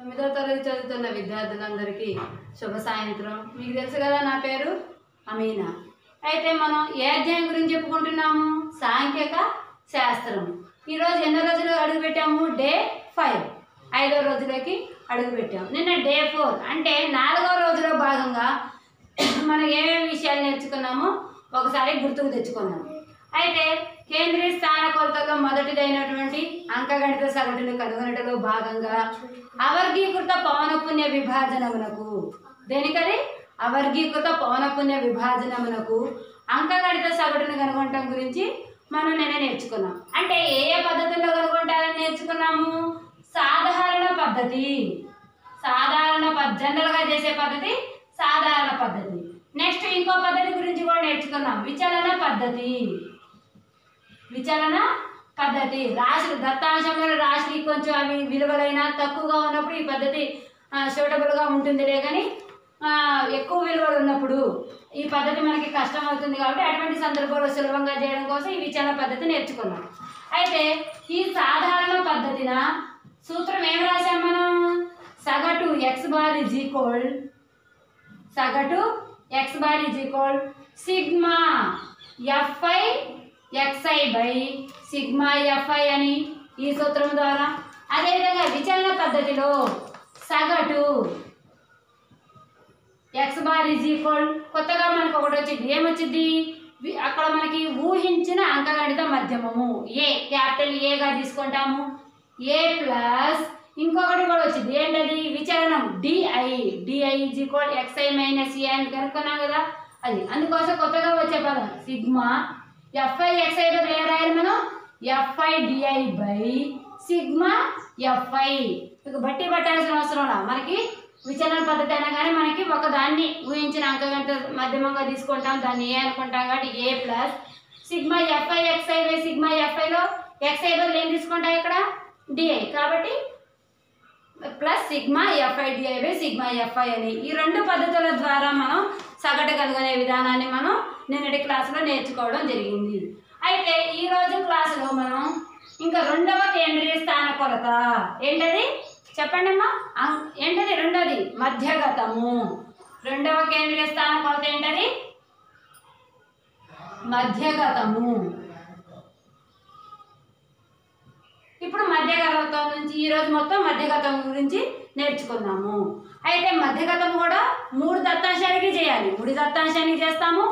తొమ్మిదో తరగతి చదువుతున్న విద్యార్థులందరికీ శుభ సాయంత్రం. మీకు తెలుసు కదా నా పేరు అమీనా. అయితే మనం ఏ అధ్యాయం గురించి చెప్పుకుంటున్నాము? సాంఖ్యక శాస్త్రం. ఈరోజు ఎన్నో రోజులు అడుగు పెట్టాము? Day five. ఐదో రోజులకి అడుగు పెట్టాము. నిన్న డే ఫోర్. అంటే నాలుగో రోజులో భాగంగా మనం ఏమేమి విషయాలు నేర్చుకున్నామో ఒకసారి గుర్తుకు తెచ్చుకున్నాము అయితే కేంద్రీయ స్థాన కొలతగా మొదటిదైనటువంటి అంకగణిత సగటును కనుగొనటలో భాగంగా అవర్గీకృత పవనపుణ్య విభాజనమునకు దేనికది? అవర్గీకృత పవనపుణ్య విభాజనమునకు అంకగణిత సగటును కనుగొనటం గురించి మనం నిన్న నేర్చుకున్నాం. అంటే ఏ ఏ పద్ధతుల్లో కనుగొంటారని నేర్చుకున్నాము? సాధారణ పద్ధతి. సాధారణ పద్ జనరల్గా చేసే పద్ధతి సాధారణ పద్ధతి. నెక్స్ట్ ఇంకో పద్ధతి గురించి కూడా నేర్చుకున్నాం. విచలన పద్ధతి. విచారణ పద్ధతి. రాశులు దత్తాంశంలో రాశి కొంచెం అవి విలువలైనా తక్కువగా ఉన్నప్పుడు ఈ పద్ధతి సూటబుల్గా ఉంటుందిలే కానీ ఎక్కువ విలువలు ఉన్నప్పుడు ఈ పద్ధతి మనకి కష్టం అవుతుంది కాబట్టి అటువంటి సందర్భంలో సులభంగా చేయడం కోసం ఈ విచారణ పద్ధతి నేర్చుకున్నాం. అయితే ఈ సాధారణ పద్ధతిన సూత్రం ఏం రాసాం మనం? సగటు ఎక్స్ బార్ ఇజ్ ఈక్వల్ సగటు x bar is equal sigma f i x i by sigma f i అని ఈ సూత్రం ద్వారా అదేవిధంగా విచలన పద్ధతిలో సగటు ఎక్స్ బార్ ఈజ్ ఈక్వల్ కొత్తగా మనకు ఒకటి వచ్చింది. ఏమొచ్చింది? అక్కడ మనకి ఊహించిన అంకగణిత మధ్యమము. ఏ క్యాపిటల్ ఏగా తీసుకుంటాము. ఏ ప్లస్ ఇంకొకటి కూడా వచ్చింది. ఏంటది? విచలనం d i d i is equal x i minus a అని కనుక్కున్నాం కదా. అది అందుకోసం కొత్తగా వచ్చే పదం. సిగ్మా ఎఫ్ఐ ఎక్స్ఐ బదులు ఏం రాయాలి మనం f i d i by sigma f i ఇక బట్టి పట్టాల్సిన అవసరం లా మనకి విచలన పద్ధతి అనగానే మనకి ఒక దాన్ని ఊహించిన అంకగంట మధ్యమంగా తీసుకుంటాం దాన్ని ఏ అనుకుంటాం కాబట్టి a plus sigma f i x i by sigma ఎఫ్ఐలో xi బదులు ఏం తీసుకుంటాం ఇక్కడ డిఐ కాబట్టి plus sigma f i d i by sigma f i అని. ఈ రెండు పద్ధతుల ద్వారా మనం సగటు కనుగొనే విధానాన్ని మనం నిన్నటి క్లాసులో నేర్చుకోవడం జరిగింది. అయితే ఈరోజు క్లాసులో మనం ఇంకా రెండవ కేంద్రీయ స్థాన కొలత. ఏంటది? చెప్పండి అమ్మా. ఏంటది రెండోది? మధ్యగతము. రెండవ కేంద్రీయ స్థాన కొలత ఏంటది? మధ్యగతము. ఇప్పుడు మధ్యగతం నుంచి ఈరోజు మొత్తం మధ్యగతం గురించి నేర్చుకున్నాము అయితే మధ్యగతం కూడా మూడు దత్తాంశానికి చేయాలి. ముడి దత్తాంశానికి చేస్తాము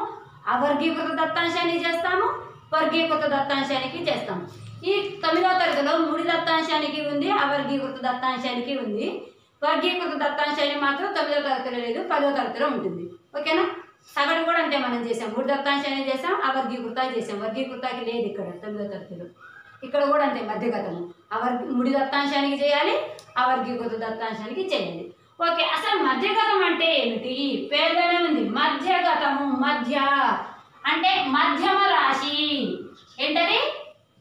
అవర్గీకృత దత్తాంశానికి చేస్తాము వర్గీకృత దత్తాంశానికి చేస్తాము. ఈ తొమ్మిదవ తరగతిలో ముడి దత్తాంశానికి ఉంది అవర్గీకృత దత్తాంశానికి ఉంది. వర్గీకృత దత్తాంశానికి మాత్రం తొమ్మిదవ తరగతిలో లేదు పదవ తరగతిలో ఉంటుంది. ఓకేనా? సగటు కూడా అంతే మనం చేసాం ముడి దత్తాంశాన్ని చేసాం అవర్గీకృత చేసాం వర్గీకృతకి లేదు ఇక్కడ తొమ్మిదవ తరగతిలో. ఇక్కడ కూడా అంతే మధ్యగతము. అవర్ ముడి దత్తాంశానికి చేయాలి అవర్గీకృత దత్తాంశానికి చేయాలి. ఓకే అసలు మధ్యగతం అంటే ఏమిటి? పేరుగానే ఉంది. మధ్యగతము మధ్య. అంటే మధ్యమ రాశి. ఏంటది?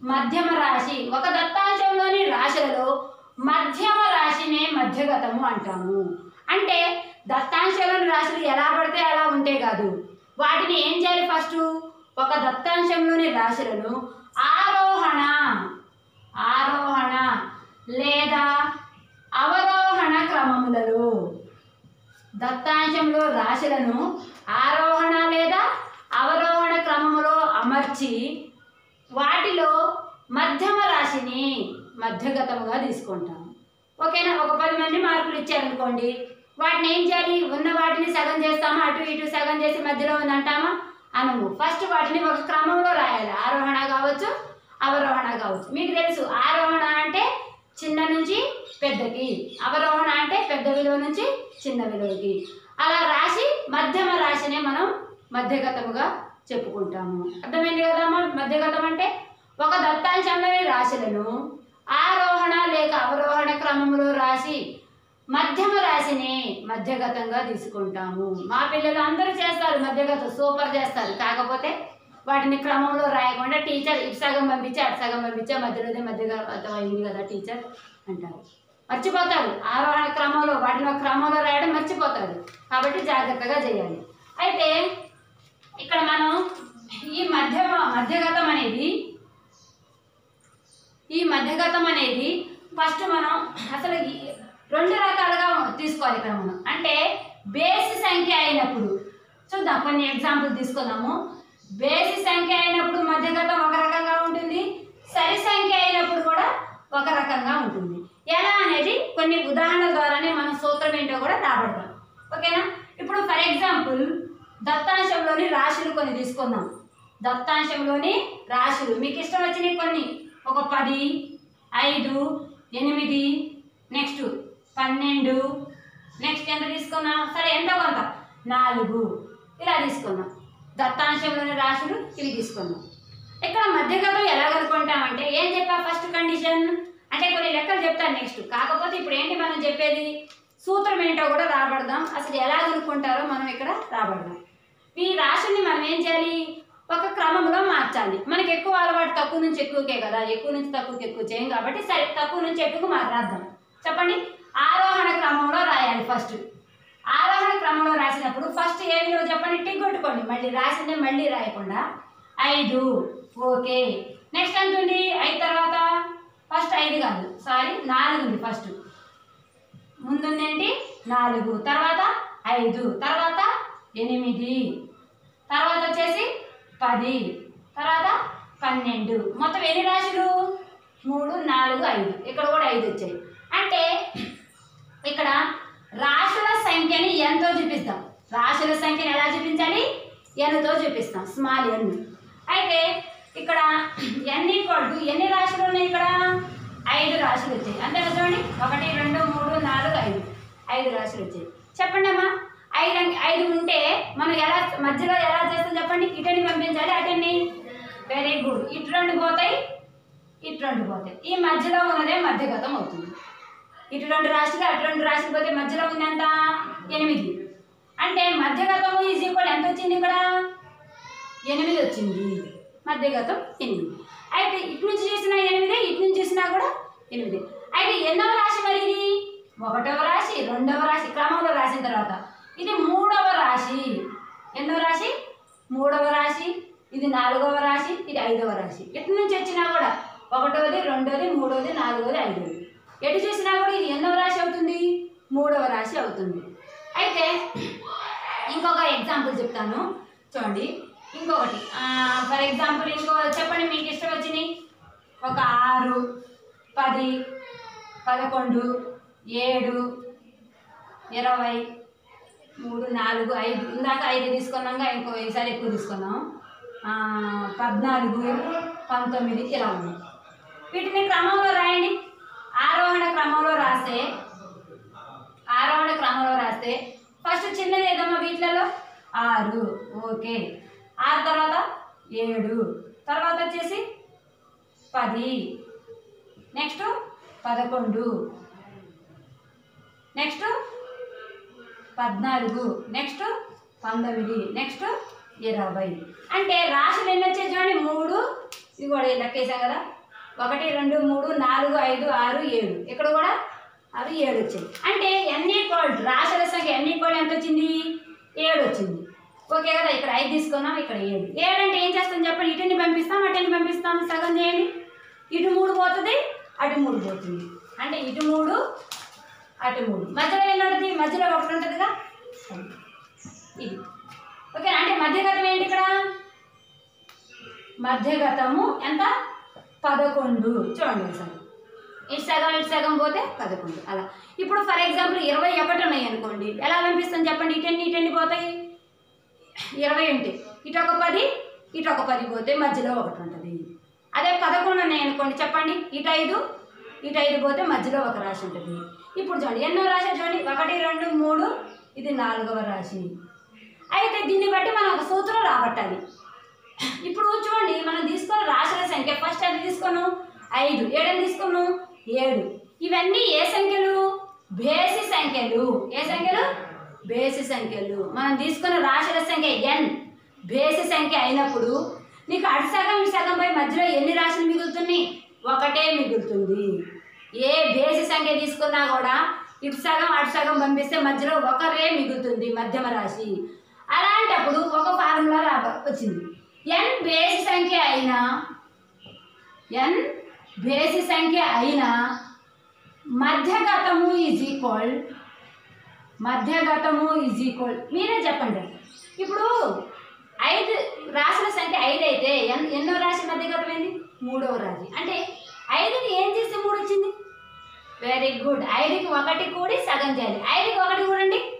మధ్యమ రాశి. ఒక దత్తాంశంలోని రాశులలో మధ్యమ రాశినే మధ్యగతము అంటాము. అంటే దత్తాంశంలోని రాశులు ఎలా పడితే అలా ఉంటే కాదు. వాటిని ఏం చేయాలి ఫస్ట్? ఒక దత్తాంశంలోని రాశులను ఆరోహణ ఆరోహణ లేదా అవరోహణ క్రమములలో దత్తాంశంలో రాశులను ఆరోహణ లేదా అవరోహణ క్రమములో అమర్చి వాటిలో మధ్యమ రాశిని మధ్యగతముగా తీసుకుంటాము ఓకేనా? ఒక పది మంది మార్కులు ఇచ్చారనుకోండి వాటిని ఏం చేయాలి? ఉన్న వాటిని సగం చేస్తామా? అటు ఇటు సగం చేసి మధ్యలో ఉంది అంటామా అనము. ఫస్ట్ వాటిని ఒక క్రమంలో రాయాలి. ఆరోహణ కావచ్చు అవరోహణ కావచ్చు. మీకు తెలుసు ఆరోహణ అంటే చిన్న నుంచి పెద్దకి. అవరోహణ అంటే పెద్ద విలువ నుంచి చిన్న విలువకి. అలా రాసి మధ్యమ రాశినే మనం మధ్యగతముగా చెప్పుకుంటాము. అర్థమైంది కదమ్మా మధ్యగతం అంటే ఒక దత్తాంశంలోని రాశులను ఆరోహణ లేక అవరోహణ క్రమంలో రాసి మధ్యమ రాశిని మధ్యగతంగా తీసుకుంటాము. మా పిల్లలు అందరూ చేస్తారు మధ్యగతం సూపర్ చేస్తారు. కాకపోతే వాటిని క్రమంలో రాయకుండా టీచర్ ఇటు సగం పంపించి అటు సగం పంపించా మధ్యలోనే మధ్యగా అయింది కదా టీచర్ అంటారు. మర్చిపోతారు. ఆరోహణ క్రమంలో వాటిని క్రమంలో రాయడం మర్చిపోతారు. కాబట్టి జాగ్రత్తగా చేయాలి. అయితే ఇక్కడ మనం ఈ మధ్య మధ్యగతం అనేది ఈ మధ్యగతం అనేది ఫస్ట్ మనం అసలు రెండు రకాలుగా తీసుకోవాలి ఇక్కడ మనం అంటే బేసి సంఖ్య అయినప్పుడు చూద్దాం. కొన్ని ఎగ్జాంపుల్ తీసుకుందాము. బేసి సంఖ్య అయినప్పుడు మధ్యగతం ఒక రకంగా ఉంటుంది సరి సంఖ్య అయినప్పుడు కూడా ఒక రకంగా ఉంటుంది. ఎలా అనేది కొన్ని ఉదాహరణల ద్వారానే మనం సూత్రం ఏంటో కూడా రాబడతాం. ఓకేనా? ఇప్పుడు ఫర్ ఎగ్జాంపుల్ దత్తాంశంలోని రాశులు కొన్ని తీసుకుందాం. దత్తాంశంలోని రాశులు మీకు ఇష్టం వచ్చినవి కొన్ని. ఒక పది ఐదు ఎనిమిది నెక్స్ట్ పన్నెండు నెక్స్ట్ ఎంత తీసుకున్నాం? సరే ఎంతో కొంత? నాలుగు. ఇలా తీసుకున్నాం దత్తాంశంలోని రాశులు ఇవి తీసుకున్నాం ఇక్కడ మధ్యగతం ఎలా కనుక్కుంటామంటే ఏం చెప్పా ఫస్ట్ కండిషన్ అంటే కొన్ని లెక్కలు చెప్తాను నెక్స్ట్ కాకపోతే ఇప్పుడు ఏంటి మనం చెప్పేది? సూత్రం ఏంటో కూడా రాబడదాం. అసలు ఎలా కనుక్కుంటారో మనం ఇక్కడ రాబడదాం. ఈ రాశుల్ని మనం ఏం చేయాలి? ఒక క్రమంలో మార్చాలి. మనకి ఎక్కువ అలవాటు తక్కువ నుంచి ఎక్కువకే కదా. ఎక్కువ నుంచి తక్కువకి ఎక్కువ చేయం కాబట్టి సరే తక్కువ నుంచి ఎక్కువకు మాట్లాడదాం. చెప్పండి? ఆరోహణ క్రమంలో రాయాలి ఫస్ట్ ఆరోహణ క్రమంలో రాసినప్పుడు ఫస్ట్ ఏ విలువ చెప్పండి? టిక్ కొట్టుకోండి. మళ్ళీ రాసిందే మళ్ళీ రాయకుండా. ఐదు ఓకే. నెక్స్ట్ ఎంత ఉంది? ఐదు తర్వాత? ఫస్ట్ ఐదు కాదు. సారీ నాలుగు ఉంది ఫస్ట్ ముందుందేంటి నాలుగు. తర్వాత ఐదు. తర్వాత ఎనిమిది. తర్వాత వచ్చేసి పది. తర్వాత పన్నెండు. మొత్తం ఎన్ని రాశులు? మూడు నాలుగు ఐదు. ఇక్కడ కూడా ఐదు వచ్చాయి. అంటే ఇక్కడ రాశుల సంఖ్యని ఎంతో చూపిస్తాం. రాశుల సంఖ్యని ఎలా చూపించాలి? ఎన్తో చూపిస్తాం. స్మాల్ ఎన్ అయితే ఇక్కడ ఎన్ ఈక్వల్ టు ఎన్ని రాశులు ఉన్నాయి ఇక్కడ? ఐదు రాశులు వచ్చాయి. అంతే కదా చూడండి? ఒకటి రెండు మూడు నాలుగు ఐదు. ఐదు రాశులు వచ్చాయి. చెప్పండి అమ్మా. ఐదు ఐదు ఉంటే మనం ఎలా మధ్యలో ఎలా చేస్తాం చెప్పండి? ఇటని పంపించాలి అటన్ని వెరీ గుడ్ ఇటు రెండు పోతాయి ఇటు రెండు పోతాయి. ఈ మధ్యలో ఉన్నదే మధ్యగతం అవుతుంది. ఇటు రెండు రాశులు అటు రెండు రాశులు పోతే మధ్యలో ఉంది ఎంత ఎనిమిది. అంటే మధ్యగతం ఈజ్ ఈక్వల్ ఎంత వచ్చింది ఇక్కడ? ఎనిమిది వచ్చింది. మధ్యగతం ఎనిమిది. అయితే ఇటు నుంచి చూసినా ఎనిమిది ఇటు నుంచి చూసినా కూడా ఎనిమిది. అయితే ఎన్నవ రాశి మరి ఇది? ఒకటవ రాశి రెండవ రాశి క్రమంలో రాసిన తర్వాత. ఇది మూడవ రాశి. ఎన్నో రాశి మూడవ రాశి ఇది నాలుగవ రాశి ఇది ఐదవ రాశి. ఇటు నుంచి వచ్చినా కూడా ఒకటోది రెండోది మూడోది నాలుగోది ఐదోది. ఎటు చూసినా కూడా ఇది ఎన్నవ రాశి అవుతుంది? మూడవ రాశి అవుతుంది. అయితే ఇంకొక ఎగ్జాంపుల్ చెప్తాను. చూడండి ఇంకొకటి. ఫర్ ఎగ్జాంపుల్ ఇంకో చెప్పండి మీకు ఇష్టం వచ్చినాయి ఒక ఆరు పది పదకొండు ఏడు ఇరవై మూడు నాలుగు ఐదు. ఇందాక ఐదు తీసుకున్నాక ఇంకో ఈసారి ఎక్కువ తీసుకున్నాం. పద్నాలుగు పంతొమ్మిది ఇలా ఉన్నాయి వీటిని క్రమంలో రాయండి. ఆరోహణ క్రమంలో రాస్తే ఆరోహణ క్రమంలో రాస్తే ఫస్ట్ చిన్నది ఏదమ్మా వీటిలలో? ఆరు. ఓకే. ఆరు తర్వాత ఏడు. తర్వాత వచ్చేసి పది. నెక్స్ట్ పదకొండు. నెక్స్ట్ పద్నాలుగు. నెక్స్ట్ పంతొమ్మిది. నెక్స్ట్ ఇరవై. అంటే రాశులు ఎన్ని వచ్చాయి చూడండి? మూడు. ఇవి కూడా లెక్కేసాం కదా? ఒకటి రెండు మూడు నాలుగు ఐదు ఆరు ఏడు. ఇక్కడ కూడా అవి ఏడు వచ్చాయి అంటే ఎన్ని కోల్డ్ రాశుల సంఖ్య ఎన్ని కోల్డ్ ఎంత వచ్చింది? ఏడు వచ్చింది. ఓకే కదా ఇక్కడ ఐదు తీసుకున్నాం ఇక్కడ ఏడు. ఏడు అంటే ఏం చేస్తాం చెప్పండి? ఇటుని పంపిస్తాం అటుని పంపిస్తాం సగం చేయండి. ఇటు మూడు పోతుంది అటు మూడు పోతుంది. అంటే ఇటు మూడు అటు మూడు. మధ్యలో ఏం మధ్యలో ఒకటి ఉంటుందిగా ఇది. ఓకే అంటే మధ్యగతం ఏంటి ఇక్కడ? మధ్యగతము ఎంత? పదకొండు. చూడండి ఒకసారి ఇటు సగం ఇటు సగం పోతే పదకొండు. అలా. ఇప్పుడు ఫర్ ఎగ్జాంపుల్ ఇరవై ఒకటి ఉన్నాయి అనుకోండి. ఎలా కనిపిస్తుంది చెప్పండి? ఇటెన్ని ఇటెన్ని పోతాయి? ఇరవై ఉంటాయి ఇటు ఒక పది ఇటు ఒక పది పోతే మధ్యలో ఒకటి ఉంటుంది. అదే పదకొండు ఉన్నాయి అనుకోండి చెప్పండి. ఇటు ఐదు ఇటు ఐదు పోతే మధ్యలో ఒక రాశి ఉంటుంది. ఇప్పుడు చూడండి ఎన్నో రాశి చూడండి. ఒకటి రెండు మూడు ఇది నాలుగవ రాశి. అయితే దీన్ని బట్టి మనం ఒక సూత్రం రాబట్టాలి. ఇప్పుడు చూడండి మనం తీసుకున్న రాశుల సంఖ్య. ఫస్ట్ అది తీసుకున్నాం ఐదు. ఏడని తీసుకున్నాం ఏడు. ఇవన్నీ ఏ సంఖ్యలు? బేసి సంఖ్యలు. ఏ సంఖ్యలు? బేసి సంఖ్యలు. మనం తీసుకున్న రాశుల సంఖ్య ఎన్ బేసి సంఖ్య అయినప్పుడు నీకు అటు సగం ఇటు సగం పోయి మధ్యలో ఎన్ని రాశులు మిగులుతున్నాయి? ఒకటే మిగులుతుంది. ఏ బేసి సంఖ్య తీసుకున్నా కూడా ఇటు సగం అటు సగం పంపిస్తే మధ్యలో ఒకరే మిగులుతుంది మధ్యమ రాశి. అలాంటప్పుడు ఒక ఫార్ములా రా వచ్చింది. ఎన్ బేసి సంఖ్య అయినా ఎన్ బేసి సంఖ్య అయినా మధ్యగతము ఈజ్ ఈక్వల్ మధ్యగతము ఈజ్ ఈక్వల్ మీరే చెప్పండి. ఇప్పుడు ఐదు రాసిన సంఖ్య ఐదు అయితే ఎన్- ఎన్నో రాశి మధ్యగతం ఏంది? మూడవ రాశి. అంటే ఐదుని ఏం చేస్తే మూడు వచ్చింది వెరీ గుడ్ ఐదుకి ఒకటి కూడి సగం చేయాలి. ఐదుకి ఒకటి కూడండి.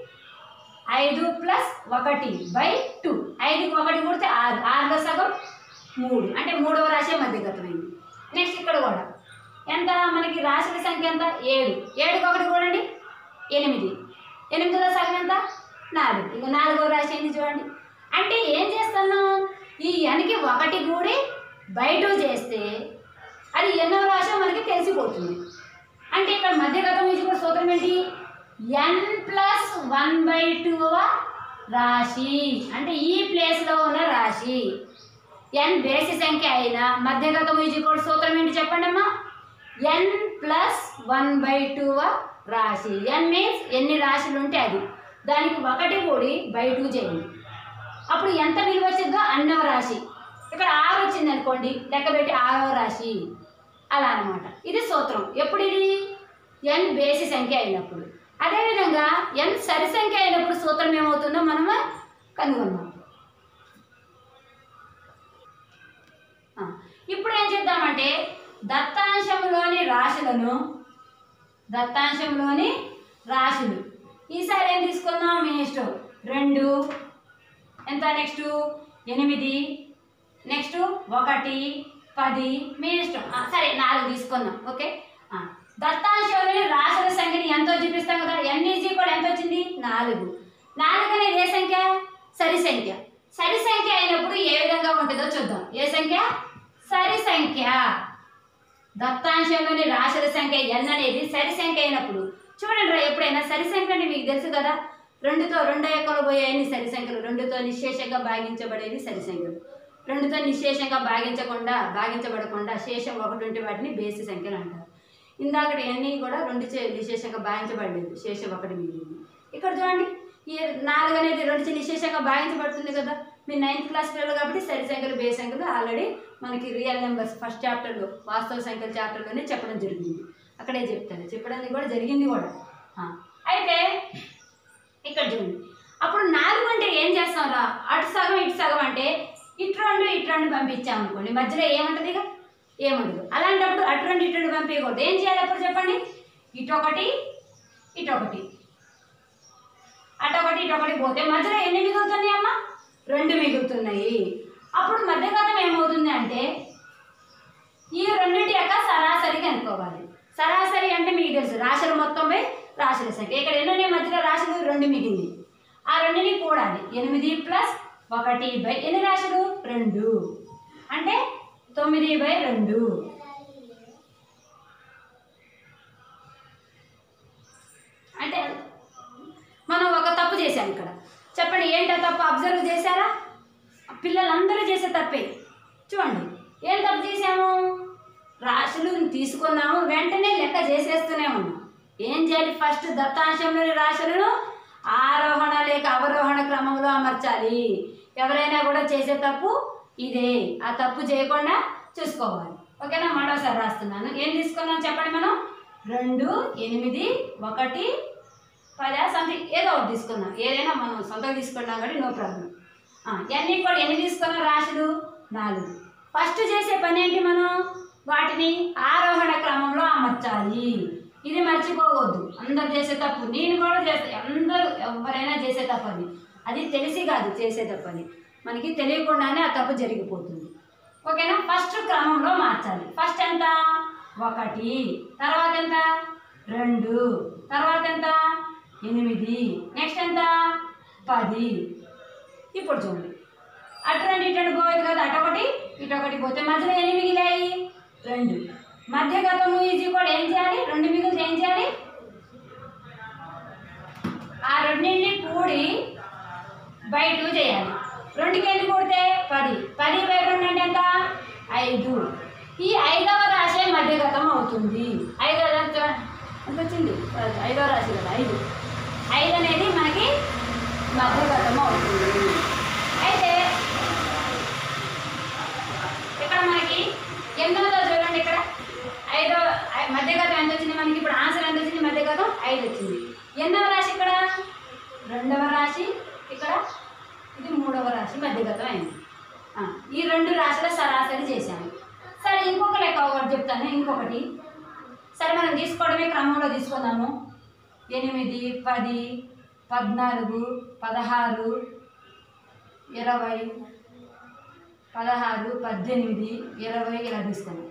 ఐదు ప్లస్ ఒకటి బై టూ. ఐదుకి ఒకటి కూడితే ఆరు. ఆరులో సగం మూడు. అంటే మూడవ రాశి మధ్యగతమైంది నెక్స్ట్ ఇక్కడ కూడా. ఎంత? మనకి రాశుల సంఖ్య ఎంత? ఏడు. ఏడుకి ఒకటి కూడండి. ఎనిమిది. ఎనిమిదిలో సగం ఎంత? నాలుగు. ఇక నాలుగవ రాశి ఏంది చూడండి. అంటే ఏం చేస్తున్నాం ఈ ఎనికి ఒకటి కూడి బయట చేస్తే అది ఎన్నో రాశో మనకి తెలిసిపోతుంది. అంటే ఇక్కడ మధ్యగతం ఇది కూడా సూత్రం ఏంటి? ఎన్ ప్లస్ వన్ బై టూవ రాశి. అంటే ఈ ప్లేస్లో ఉన్న రాశి. ఎన్ బేసి సంఖ్య అయినా మధ్యగతం ఈజ్ సూత్రం ఏంటి చెప్పండి అమ్మా? ఎన్ ప్లస్ వన్ బై టూవ రాశి. ఎన్ మీన్స్ ఎన్ని రాశులు ఉంటే అది. దానికి ఒకటి కూడి బై టూ చేయండి. అప్పుడు ఎంత విలువ వచ్చిందో అన్నవ రాశి. ఇక్కడ ఆరు వచ్చింది అనుకోండి లెక్క పెట్టి ఆరవ రాశి. అలా అన్నమాట. ఇది సూత్రం. ఎప్పుడు ఇది? ఎన్ బేసి సంఖ్య అయినప్పుడు. అదేవిధంగా ఎన్ సరి సంఖ్య అయినప్పుడు సూత్రం ఏమవుతుందో మనము కనుగొన్నాం. ఇప్పుడు ఏం చేద్దామంటే దత్తాంశంలోని రాశులను దత్తాంశంలోని రాశులు. ఈసారి ఏం తీసుకుందాం? మీ ఇష్టం రెండు ఎంత? నెక్స్ట్ ఎనిమిది నెక్స్ట్ ఒకటి పది మీ ఇష్టం సరే నాలుగు తీసుకుందాం. ఓకే? దత్తాంశంలోని రాశుల సంఖ్యని ఎంతో చూపిస్తాం కదా. ఎన్ఈజీ కూడా ఎంత వచ్చింది? నాలుగు. నాలుగు అనేది ఏ సంఖ్య? సరి సంఖ్య. సరి సంఖ్య అయినప్పుడు ఏ విధంగా ఉంటుందో చూద్దాం. ఏ సంఖ్య? సరి సంఖ్య. దత్తాంశంలోని రాశుల సంఖ్య ఎన్ అనేది సరి సంఖ్య అయినప్పుడు. చూడండి రా ఎప్పుడైనా సరి సంఖ్య అంటే మీకు తెలుసు కదా? రెండుతో రెండో ఎక్కలు పోయాయని సరి సంఖ్యలు. రెండుతో నిశేషంగా భాగించబడేవి సరి సంఖ్యలు. రెండుతో నిశేషంగా భాగించకుండా భాగించబడకుండా శేషం ఒకటి ఉంటే వాటిని బేసి సంఖ్యలు అంటారు. ఇందాకటి అన్నీ కూడా రెండు చే విశేషంగా భాగించబడలేదు శేషం ఒకటి మిగిలింది ఇక్కడ చూడండి ఈ నాలుగు అనేది రెండు చే నిశేషంగా భావించబడుతుంది కదా. మీరు నైన్త్ క్లాస్ పిల్లలు కాబట్టి సరి సంఖ్యలు బే సంఖ్యలు ఆల్రెడీ మనకి రియల్ నెంబర్స్ ఫస్ట్ చాప్టర్లో వాస్తవ సంఖ్యల చాప్టర్లోనే చెప్పడం జరిగింది. అక్కడే చెప్తాను. చెప్పడానికి కూడా జరిగింది కూడా. అయితే ఇక్కడ చూడండి. అప్పుడు నాలుగు అంటే ఏం చేస్తాం రా? అటు సగం ఇటు సగం అంటే ఇటు రెండు ఇటు రెండు పంపించాం అనుకోండి మధ్యలో ఏముంటుంది ఇక ఏముండదు. అలాంటప్పుడు అటు రెండు ఇటు రెండు పంపించకూడదు ఏం చేయాలి అప్పుడు చెప్పండి? ఇటొకటి ఇటొకటి. అటొకటి ఇటొకటి పోతే మధ్యలో ఎన్ని మిగులుతున్నాయి అమ్మ? రెండు మిగులుతున్నాయి. అప్పుడు మధ్యగతం ఏమవుతుంది అంటే ఈ రెండింటి యొక్క సరాసరి కనుక్కోవాలి. సరాసరి అంటే మీకు తెలుసు రాశులు మొత్తంపై రాశుల సంఖ్య. ఇక్కడ ఎన్ని ఉన్నాయి మధ్యలో రాశులు? రెండు మిగింది ఆ రెండుని కూడాలి. ఎనిమిది ప్లస్ ఒకటి బై ఎన్ని రాశులు? రెండు. అంటే తొమ్మిది బై రెండు. అంటే మనం ఒక తప్పు చేశాం ఇక్కడ. చెప్పండి ఏంటో తప్పు? అబ్జర్వ్ చేశారా? పిల్లలందరూ చేసే తప్పే. చూడండి ఏం తప్పు చేసాము రాశులు తీసుకున్నాము వెంటనే లెక్క చేసేస్తూనే ఉన్నాం. ఏం చేయాలి? ఫస్ట్ దత్తాంశంలోని రాశులను ఆరోహణ లేక అవరోహణ క్రమంలో అమర్చాలి. ఎవరైనా కూడా చేసే తప్పు ఇదే ఆ తప్పు చేయకుండా చూసుకోవాలి. ఓకేనా? మరోసారి రాస్తున్నాను. ఏం తీసుకున్నాం చెప్పండి మనం? రెండు ఎనిమిది ఒకటి పది సంథింగ్ ఏదో ఒకటి తీసుకున్నాం. ఏదైనా మనం సొంతగా తీసుకున్నాం కాబట్టి నో ప్రాబ్లం ఎన్ని కూడా ఎన్ని తీసుకున్నాం రాశులు? నాలుగు. ఫస్ట్ చేసే పని ఏంటి మనం? వాటిని ఆరోహణ క్రమంలో అమర్చాలి. ఇది మర్చిపోవద్దు. అందరు చేసే తప్పు. నేను కూడా చేస్తా. అందరూ ఎవరైనా చేసే తప్పు అది అది తెలిసి కాదు చేసే తప్పు మనకి తెలియకుండానే ఆ తప్పు జరిగిపోతుంది. ఓకేనా? ఫస్ట్ క్రమంలో మార్చాలి. ఫస్ట్ ఎంత? ఒకటి. తర్వాత ఎంత? రెండు. తర్వాత ఎంత? ఎనిమిది. నెక్స్ట్ ఎంత? పది. ఇప్పుడు చూడండి. అటు రెండు ఇటు పోయేది కదా అటు ఒకటి పోతే మధ్యలో ఎన్ని మిగిలాయి? రెండు. మధ్యగతము ఈజీ కూడా ఏం చేయాలి? రెండు మిగిలితే ఏం చేయాలి? ఆ రెండింటిని కూడి బై టూ చేయాలి. రెండుకి ఎన్ని కొడితే పది. పది బై రెండు అంటే ఎంత? ఐదు. ఈ ఐదవ రాశి మధ్యగతం అవుతుంది. ఐదవ ఎంత? వచ్చింది? ఐదవ రాశి కదా ఐదు. ఐదు అనేది మనకి మధ్యగతం అవుతుంది. అయితే ఇక్కడ మనకి ఎనిమిదవ చూడండి ఇక్కడ. ఐదవ మధ్యగతం ఎంత వచ్చింది మనకి? ఇప్పుడు ఆన్సర్ ఎంత వచ్చింది? మధ్యగతం ఐదు వచ్చింది. ఎన్నవ రాశి ఇక్కడ? రెండవ రాశి ఇక్కడ? ఇది మూడవ రాశి మధ్యగతం అయింది. ఈ రెండు రాశుల సరాసరి చేశాను. సరే ఇంకొక లెక్క ఒకటి చెప్తాను ఇంకొకటి. సరే మనం తీసుకోవడమే క్రమంలో తీసుకుందాము. ఎనిమిది పది పద్నాలుగు పదహారు ఇరవై పదహారు పద్దెనిమిది ఇరవై ఇలా తీసుకుందాం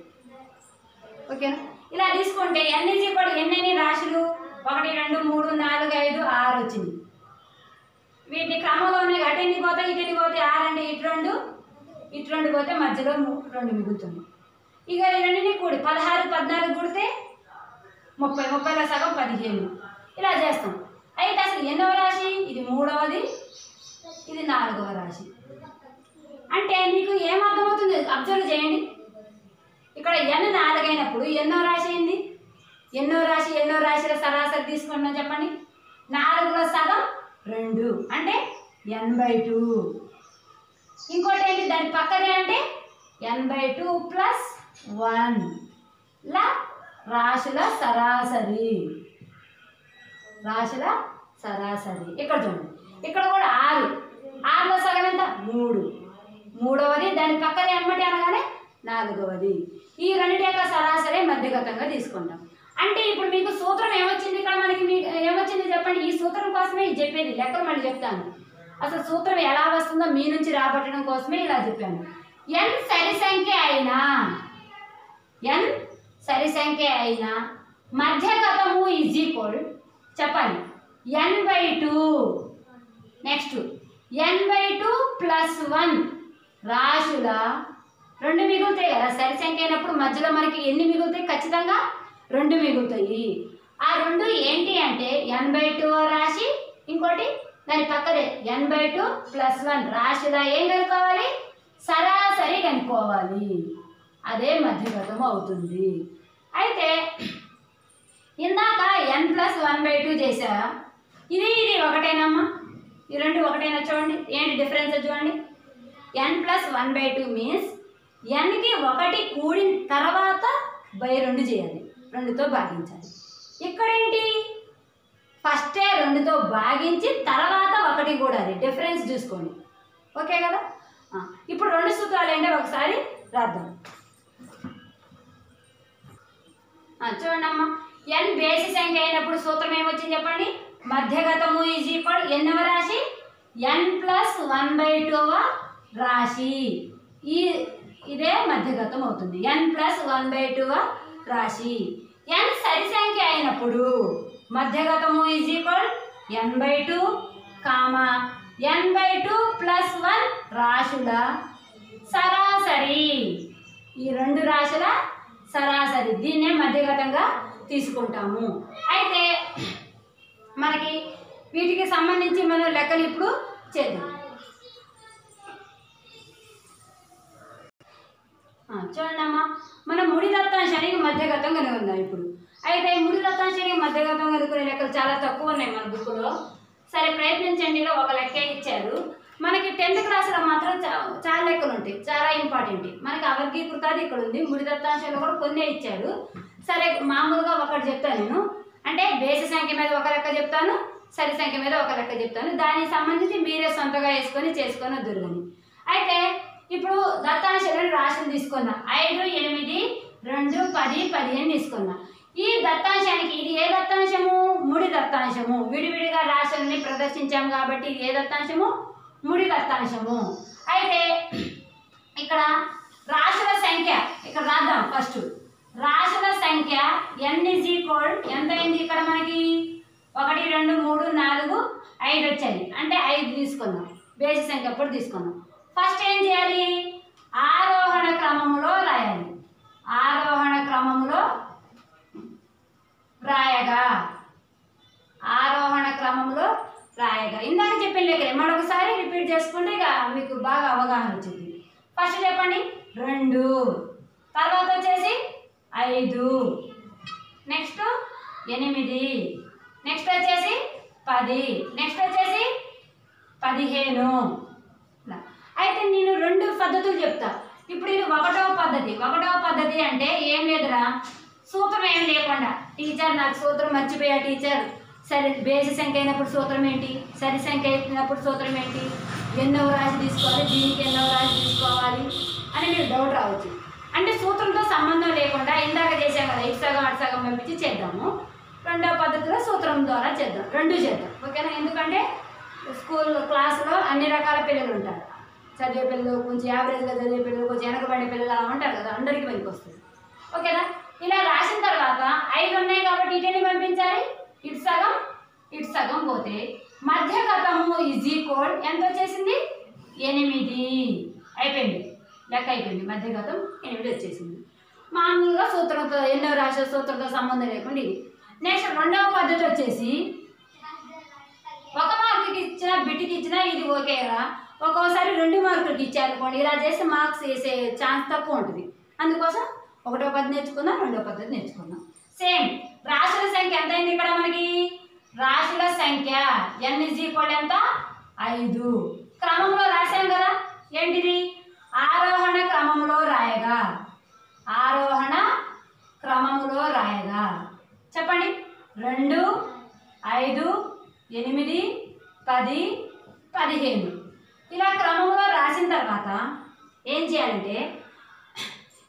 ఓకేనా? ఇలా తీసుకుంటే ఎన్ని కూడా ఎన్ని రాశులు? ఒకటి రెండు మూడు నాలుగు ఐదు ఆరు వచ్చింది. వీటిని క్రమంలో ఉన్నాయి అటు ఎన్ని పోతాయి. ఇటు ఎన్ని పోతాయి ఇటు రెండు ఇటు రెండు పోతే మధ్యలో రెండు మిగులుతుంది. ఇక ఈ రెండుని కూడి పదహారు పద్నాలుగు కూడితే ముప్పై ముప్పైలో సగం పదిహేను. ఇలా చేస్తాం. అయితే అసలు ఎన్నో రాశి? ఇది మూడవది ఇది నాలుగవ రాశి. అంటే మీకు ఏమర్థమవుతుంది అబ్జర్వ్ చేయండి. ఇక్కడ ఎన్ నాలుగైనప్పుడు ఎన్నో రాశి అయింది? ఎన్నో రాశి ఎన్నో రాశిల సరాసరి తీసుకుంటున్నాం చెప్పండి. నాలుగులో సగం రెండు. అంటే ఎన్ బై టూ ఇంకోటి ఏంటి దాని పక్కనే అంటే n by two plus one లా రాశుల సరాసరి. రాశుల సరాసరి. ఇక్కడ చూడండి. ఇక్కడ కూడా ఆరు. ఆరులో సగం ఎంత? మూడు. మూడవది దాని పక్కనే ఎమ్మటి అనగానే నాలుగవది. ఈ రెండింటి యొక్క సరాసరి మధ్యగతంగా తీసుకుంటాం. అంటే ఇప్పుడు మీకు సూత్రం ఏమొచ్చింది? ఇక్కడ మనకి మీకు ఏమొచ్చింది చెప్పండి? ఈ సూత్రం కోసమే ఇది చెప్పేది. లెక్కలు మళ్ళీ చెప్తాను. అసలు సూత్రం ఎలా వస్తుందో మీ నుంచి రాబట్టడం కోసమే ఇలా చెప్పాను. ఎన్ సరి సంఖ్య అయినా ఎన్ సరి సంఖ్య అయినా మధ్యగతము ఈజ్ ఈక్వల్ చెప్పాలి. N by two. Next n by two plus one రాశుల రెండు మిగులుతాయి కదా. సరి సంఖ్య అయినప్పుడు మధ్యలో మనకి ఎన్ని మిగులుతాయి? ఖచ్చితంగా రెండు మిగులుతాయి. ఆ రెండు ఏంటి అంటే ఎన్ బై టూ రాశి ఇంకోటి దాని పక్కదే n by two plus one రాశిలా ఏం కనుక్కోవాలి? సరాసరి కనుక్కోవాలి. అదే మధ్యగతం అవుతుంది. అయితే ఇందాక n plus one by two చేసా ఇది ఇది ఒకటేనమ్మా. ఈ రెండు ఒకటేనా చూడండి. ఏంటి డిఫరెన్స్ చూడండి. N plus one by two means ఎన్కి ఒకటి కూడిన తర్వాత బై రెండు చేయాలి. రెండుతో భాగించాలి. ఇక్కడేంటి? ఫస్టే రెండుతో భాగించి తర్వాత ఒకటి కూడాలి డిఫరెన్స్ చూసుకోండి. ఓకే కదా? ఇప్పుడు రెండు సూత్రాలు ఏంటో ఒకసారి రాద్దాం. చూడండి అమ్మ. ఎన్ బేసి సంఖ్య అయినప్పుడు సూత్రం ఏమొచ్చింది చెప్పండి? మధ్యగతము ఈజ్ ఈక్వల్ ఎన్నవ రాశి? ఎన్ ప్లస్ వన్ బై టూవ రాశి. ఈ ఇదే మధ్యగతం అవుతుంది. N plus one by two రాశి. ఎన్ సరి సంఖ్య అయినప్పుడు మధ్యగతము is equal n by two comma n by two plus one రాశుల సరాసరి. ఈ రెండు రాశుల సరాసరి. దీన్నే మధ్యగతంగా తీసుకుంటాము. అయితే మనకి వీటికి సంబంధించి మనం లెక్కలు ఇప్పుడు చేద్దాం. చూడండి అమ్మా మనం ముడి దత్తాంశానికి మధ్యగతం కనుగొందాం ఇప్పుడు? అయితే ఈ ముడి దత్తాంశానికి మధ్యగతం కనుక్కునే లెక్కలు చాలా తక్కువ ఉన్నాయి మన బుక్లో సరే ప్రయత్నించండిలో ఒక లెక్కే ఇచ్చారు. మనకి టెన్త్ క్లాస్లో మాత్రం చా- చాలా లెక్కలు ఉంటాయి. చాలా ఇంపార్టెంట్ మనకి అవర్గీకృతాది ఇక్కడ ఉంది. ముడి దత్తాంశాలు కూడా కొన్నే ఇచ్చారు. సరే మామూలుగా ఒకటి చెప్తాను నేను. అంటే బేసి సంఖ్య మీద ఒక లెక్క చెప్తాను సరి సంఖ్య మీద ఒక లెక్క చెప్తాను. దానికి సంబంధించి మీరే సొంతగా వేసుకొని చేసుకొని వద్దురుగని అయితే ఇప్పుడు దత్తాంశాలను రాశిని తీసుకున్నా ఐదు ఎనిమిది రెండు పది పదిహేను తీసుకున్నా ఈ దత్తాంశానికి ఇది ఏ దత్తాంశము? ముడి దత్తాంశము. విడివిడిగా రాశుల్ని ప్రదర్శించాము కాబట్టి ఇది ఏ దత్తాంశము? ముడి దత్తాంశము. అయితే ఇక్కడ రాశుల సంఖ్య ఇక్కడ రాద్దాం ఫస్ట్. రాశుల సంఖ్య ఎన్ ఇజ్ ఈక్వల్ ఎంత అయింది ఇక్కడ మనకి? ఒకటి రెండు మూడు నాలుగు ఐదు వచ్చాయి. అంటే ఐదు తీసుకుందాం. బేసి సంఖ్య అప్పుడు తీసుకుందాం. ఫస్ట్ ఏం చేయాలి? ఆరోహణ క్రమంలో రాయాలి. ఆరోహణ క్రమంలో రాయగా. ఆరోహణ క్రమంలో రాయగా. ఇందాక చెప్పిన లెక్క మరొకసారి రిపీట్ చేసుకుంటే ఇక మీకు బాగా అవగాహన వచ్చింది. ఫస్ట్ చెప్పండి. రెండు. తర్వాత వచ్చేసి ఐదు. నెక్స్ట్ ఎనిమిది. నెక్స్ట్ వచ్చేసి పది. నెక్స్ట్ వచ్చేసి పదిహేను. అయితే నేను రెండు పద్ధతులు చెప్తా. ఇప్పుడు ఇది ఒకటవ పద్ధతి. ఒకటవ పద్ధతి అంటే ఏం లేదురా. సూత్రం ఏం లేకుండా. టీచర్ నాకు సూత్రం మర్చిపోయా టీచర్. సరే బేసి సంఖ్య అయినప్పుడు సూత్రం ఏంటి? సరి సంఖ్య అయినప్పుడు సూత్రం ఏంటి? ఎన్నో రాశి తీసుకోవాలి దీనికి ఎన్నో రాశి తీసుకోవాలి అని మీరు డౌట్ రావచ్చు. అంటే సూత్రంతో సంబంధం లేకుండా ఇందాక చేసాం కదా ఇటు సగం అటు సగం పంపించి చేద్దాము. రెండవ పద్ధతిలో సూత్రం ద్వారా చేద్దాం. రెండు చేద్దాం. ఓకేనా? ఎందుకంటే స్కూల్ క్లాసులో అన్ని రకాల పిల్లలు ఉంటారు. చదివే పిల్లలు కొంచెం యావరేజ్గా చదివే పిల్లలు కొంచెం వెనకబడే పిల్లలు అలా ఉంటారు కదా అందరికీ పనికి వస్తుంది. ఓకేనా? ఇలా రాసిన తర్వాత ఐదు ఉన్నాయి కాబట్టి ఇటని పంపించాలి? ఇటు సగం ఇటు సగం పోతే మధ్యగతము ఈజ్ ఈక్వల్ ఎంత వచ్చేసింది? ఎనిమిది. అయిపోయింది. లెక్క అయిపోయింది. మధ్యగతం ఎనిమిది వచ్చేసింది. మామూలుగా సూత్రంతో ఎన్నో రాసే సూత్రంతో సంబంధం లేకుండా ఇది. నెక్స్ట్ రెండవ పద్ధతి వచ్చేసి ఒక మార్కుకి ఇచ్చిన బిట్టికి ఇచ్చినా ఇది ఓకే కదా? ఒక్కోసారి రెండు మార్కులకి ఇచ్చారనుకోండి ఇలా చేస్తే మార్క్స్ వేసే ఛాన్స్ తక్కువ ఉంటుంది. అందుకోసం ఒకటో పద్ధతి నేర్చుకుందాం రెండో పద్ధతి నేర్చుకుందాం. సేమ్. రాశుల సంఖ్య ఎంత అయింది ఇక్కడ మనకి? రాశుల సంఖ్య ఎన్ ఇజ్ ఈక్వల్ ఎంత? ఐదు. క్రమంలో రాశాం కదా. ఏంటిది? ఆరోహణ క్రమంలో రాయగా. ఆరోహణ క్రమంలో రాయగా. చెప్పండి. రెండు ఐదు ఎనిమిది పది పదిహేను. ఇలా క్రమంలో రాసిన తర్వాత ఏం చేయాలంటే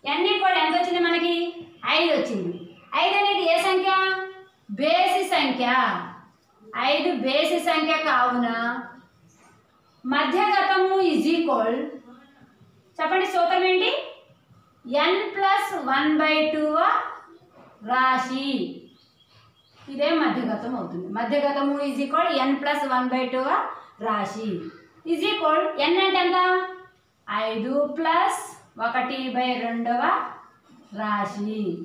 ఎన్ని కూడా ఎంత వచ్చింది మనకి? ఐదు వచ్చింది. ఐదు అనేది ఏ సంఖ్య? బేసి సంఖ్య. ఐదు బేసి సంఖ్య కావున మధ్యగతము ఈజ్ ఈక్వల్ చెప్పండి సూత్రం ఏంటి? N plus one by two రాశి. ఇదే మధ్యగతం అవుతుంది. మధ్యగతము is equal n plus one by two రాశి. ఈజ్ ఈక్వల్ ఎన్ అంటే ఎంత? ఐదు ప్లస్ ఒకటి బై రెండవ రాశి.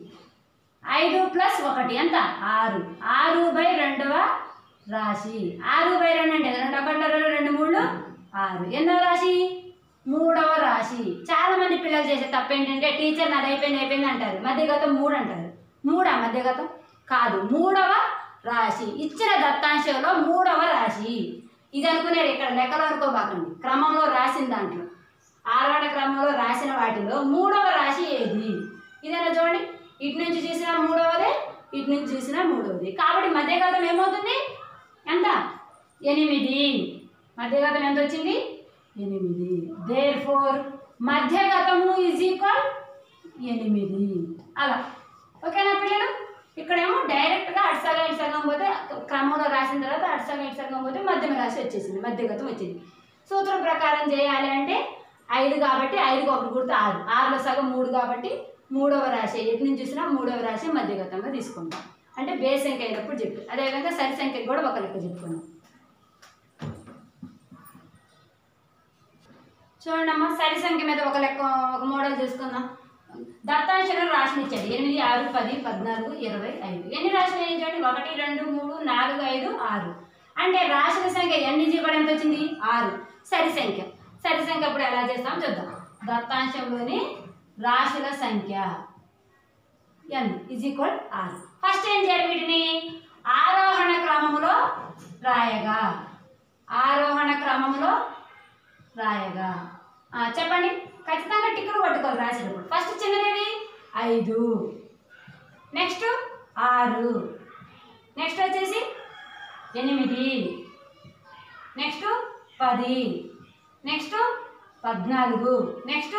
ఐదు ప్లస్ ఒకటి ఎంత? ఆరు. ఆరు బై రెండవ రాశి. ఆరు బై రెండు అంటే రెండు ఒకటి రెండు రెండు మూడు? ఆరు. ఎన్నో రాశి? మూడవ రాశి. చాలా మంది పిల్లలు చేసే తప్పు ఏంటంటే టీచర్ నాది అయిపోయింది అయిపోయింది అంటారు. మధ్యగతం మూడు అంటారు. మూడా మధ్యగతం? కాదు. మూడవ రాశి. ఇచ్చిన దత్తాంశంలో మూడవ రాశి. ఇది అనుకునేది ఇక్కడ లెక్కలు అనుకోబాకండి క్రమంలో రాసిన దాంట్లో. ఆరాట క్రమంలో రాసిన వాటిలో మూడవ రాశి ఏది? ఇదేనా చూడండి. ఇటు నుంచి చూసిన మూడవదే ఇటు నుంచి చూసినా మూడవది. కాబట్టి మధ్యగతం ఏమవుతుంది? ఎంత? ఎనిమిది. మధ్యగతం ఎంత వచ్చింది? ఎనిమిది. దేర్ ఫోర్ మధ్యగతము ఈజ్ ఈక్వల్ ఎనిమిది. అలా. ఓకేనా పిల్లలు? ఇక్కడేమో డైరెక్ట్గా అటు సగం ఇటు సగం పోతే క్రమంలో రాసిన తర్వాత అటు సగం ఇటు సగం పోతే మధ్యమ రాశి వచ్చేసింది మధ్యగతం వచ్చింది. సూత్రం ప్రకారం చేయాలి అంటే ఐదు కాబట్టి ఐదుకి ఒకటి గుర్తు ఆరు. ఆరులో సగం మూడు కాబట్టి మూడవ రాశి. ఎటు నుంచి చూసినా మూడవ రాశి మధ్యగతంగా తీసుకుంటాం. అంటే బేస్ సంఖ్య అయినప్పుడు చెప్పు. అదేవిధంగా సరి సంఖ్య కూడా ఒక లెక్క చెప్పుకున్నాం చూడండి అమ్మ సరి సంఖ్య మీద ఒక లెక్క ఒక మోడల్ చూసుకుందాం. దత్తాంశంలో రాశిని ఎనిమిది ఆరు పది పద్నాలుగు ఇరవై ఐదు. ఎన్ని రాశులు ఏం చూడండి. ఒకటి రెండు మూడు నాలుగు ఐదు ఆరు. అంటే రాశుల సంఖ్య ఎన్ని కూడా ఎంత వచ్చింది? ఆరు. సరి సంఖ్య. సరి సంఖ్య అప్పుడు ఎలా చేస్తాం చూద్దాం. దత్తాంశంలోని రాశుల సంఖ్య ఎన్ ఇజ్ ఈక్వల్ ఆర్. ఫస్ట్ ఏం చేయాలి వీటిని? ఆరోహణ క్రమంలో రాయగా. ఆరోహణ క్రమంలో రాయగా. చెప్పండి. ఖచ్చితంగా టిక్కులు పట్టుకోవాలి రాసేటప్పుడు. ఫస్ట్ చిన్నదేవి? ఐదు. నెక్స్ట్ ఆరు. నెక్స్ట్ వచ్చేసి ఎనిమిది. నెక్స్ట్ పది. నెక్స్ట్ పద్నాలుగు. నెక్స్ట్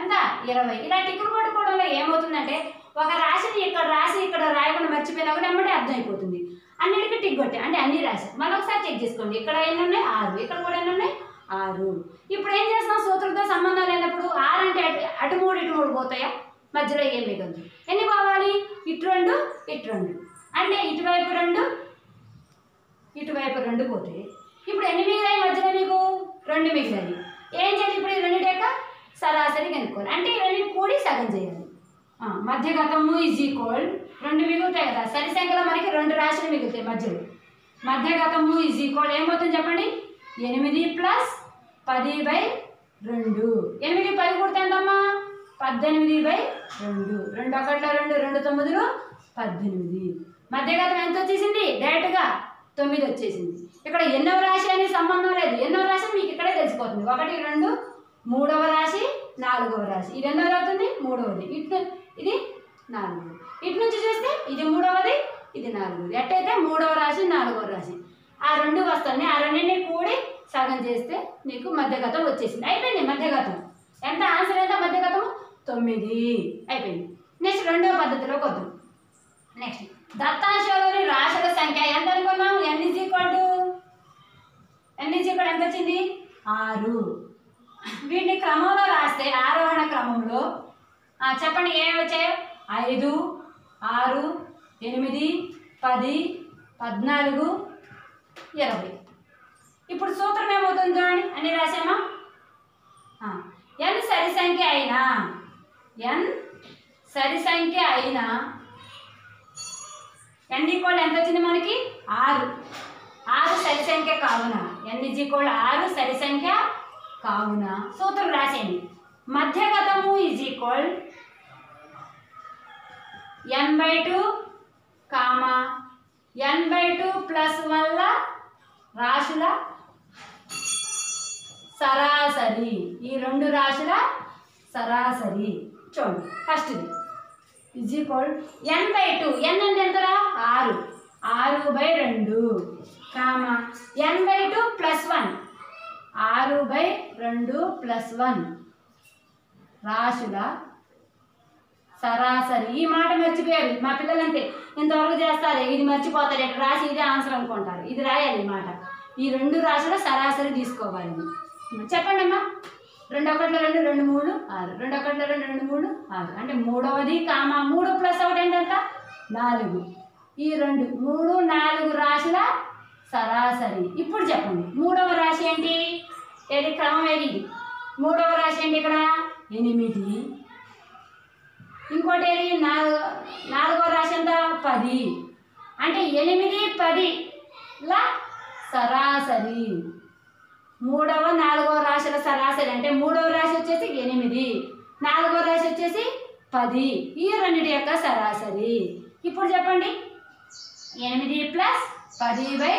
ఎంత? ఇరవై. ఇలా టిక్కులు పట్టుకోవడంలో ఏమవుతుందంటే ఒక రాశిని ఇక్కడ రాసి ఇక్కడ రాయకుండా మర్చిపోయినా కూడా వెంబడే అర్థమైపోతుంది. అన్నిటికీ టిక్ కొట్టే అంటే అన్ని రాసి మళ్ళీ ఒకసారి చెక్ చేసుకోండి. ఇక్కడ ఎన్ని ఉన్నాయి? ఆరు. ఇక్కడ కూడా ఎన్ని ఉన్నాయి? ఆరు. ఇప్పుడు ఏం చేస్తున్నాం సూత్రంతో సంబంధం లేనప్పుడు ఆరు అంటే అటు అటు మూడు ఇటు మూడు పోతాయా? మధ్యలో ఏం మిగలదు ఎన్ని పోవాలి? ఇటు రెండు ఇటు రెండు. అంటే ఇటువైపు రెండు ఇటువైపు రెండు పోతాయి. ఇప్పుడు ఎన్ని మిగిలాయి మధ్యలో మీకు రెండు మిగిలాయి. ఏం చేయాలి ఇప్పుడు ఈ రెండింటి యొక్క సరాసరి కనుక్కోవాలి. అంటే ఈ రెండు కూడి సగం చేయాలి. మధ్యగతము ఈజ్ ఈక్వల్ రెండు మిగులుతాయి కదా. సరి సంఖ్యలో మనకి రెండు రాశులు మిగులుతాయి మధ్యలో. మధ్యగతము ఈజ్ ఈక్వల్ ఏమవుతుంది చెప్పండి? ఎనిమిది ప్లస్ పది బై రెండు. ఎనిమిది పది కూడితే ఎంతమ్మా పద్దెనిమిది బై రెండు. రెండు ఒకటిలో రెండు రెండు తొమ్మిదిలో పద్దెనిమిది. మధ్యగతం ఎంత వచ్చేసింది? డైరెక్ట్గా తొమ్మిది వచ్చేసింది. ఇక్కడ ఎన్నో రాశి అనే సంబంధం లేదు. ఎన్నో రాశి మీకు ఇక్కడే తెలిసిపోతుంది. ఒకటి రెండు మూడవ రాశి నాలుగవ రాశి. ఇది ఎన్నోది అవుతుంది మూడవది. ఇటు ఇది నాలుగవది ఇటు నుంచి చూస్తే ఇది మూడవది ఇది నాలుగవది. ఎట్టయితే మూడవ రాశి నాలుగవ రాశి. ఆ రెండు వస్తాయి ఆ రెండింటిని కూడి సగం చేస్తే నీకు మధ్యగతం వచ్చేసింది. అయిపోయింది మధ్యగతం. ఎంత ఆన్సర్ ఎంత? మధ్యగతం? తొమ్మిది. అయిపోయింది. నెక్స్ట్ రెండవ పద్ధతిలోకి వద్దాం. నెక్స్ట్. దత్తాంశంలోని రాశుల సంఖ్య ఎంత అనుకున్నాం? N is equal to n is equal ఎంత వచ్చింది? ఆరు. వీటిని క్రమంలో రాస్తే ఆరోహణ క్రమంలో చెప్పండి ఏమి వచ్చాయో? ఐదు ఆరు ఎనిమిది పది పద్నాలుగు ఇరవై. ఇప్పుడు సూత్రం ఏమవుతుంది చూడండి. అని రాసామా ఎన్ సరి సంఖ్య అయినా ఎన్ సరి సంఖ్య అయినా ఎన్ ఈక్వల్ ఎంత వచ్చింది మనకి? ఆరు. ఆరు సరి సంఖ్య కావున ఎన్ ఇజ్ ఈక్వల్ ఆరు సరి సంఖ్య కావున. సూత్రం రాసేయండి. మధ్యగతము is equal n by two comma n by two plus వల్ల రాశుల సరాసరి. ఈ రెండు రాశుల సరాసరి. చూడండి ఫస్ట్ది is equal n by two n అంటే ఎంతరా? ఆరు. ఆరు బై రెండు. Comma n by two plus one ఆరు బై రెండు ప్లస్ వన్ రాశుల సరాసరి. ఈ మాట మర్చిపోయారు. మా పిల్లలు అంతే ఇంతవరకు చేస్తారు. ఇది మర్చిపోతారు. ఎక్కడ రాసి ఇదే ఆన్సర్ అనుకుంటారు. ఇది రాయాలి ఈ మాట. ఈ రెండు రాశుల సరాసరి తీసుకోవాలి. చెప్పండి అమ్మా రెండు ఒకటిలో రెండు రెండు మూడు ఆరు. రెండు ఒకటిలో రెండు రెండు మూడు ఆరు. అంటే మూడవది కామా మూడు ప్లస్ ఒకటి ఏంటంట నాలుగు. ఈ రెండు మూడు నాలుగు రాశుల సరాసరి. ఇప్పుడు చెప్పండి. మూడవ రాశి ఏంటి? ఏది క్రమం ఏది? మూడవ రాశి ఏంటి ఇక్కడ? ఎనిమిది. ఇంకోటి ఏది? నాలుగో నాలుగో రాశి ఎంత? పది. అంటే ఎనిమిది పదిలా సరాసరి. మూడవ నాలుగవ రాశుల సరాసరి అంటే మూడవ రాశి వచ్చేసి ఎనిమిది. నాలుగవ రాశి వచ్చేసి పది. ఈ రెండిటి యొక్క సరాసరి. ఇప్పుడు చెప్పండి. ఎనిమిది ప్లస్ పది బై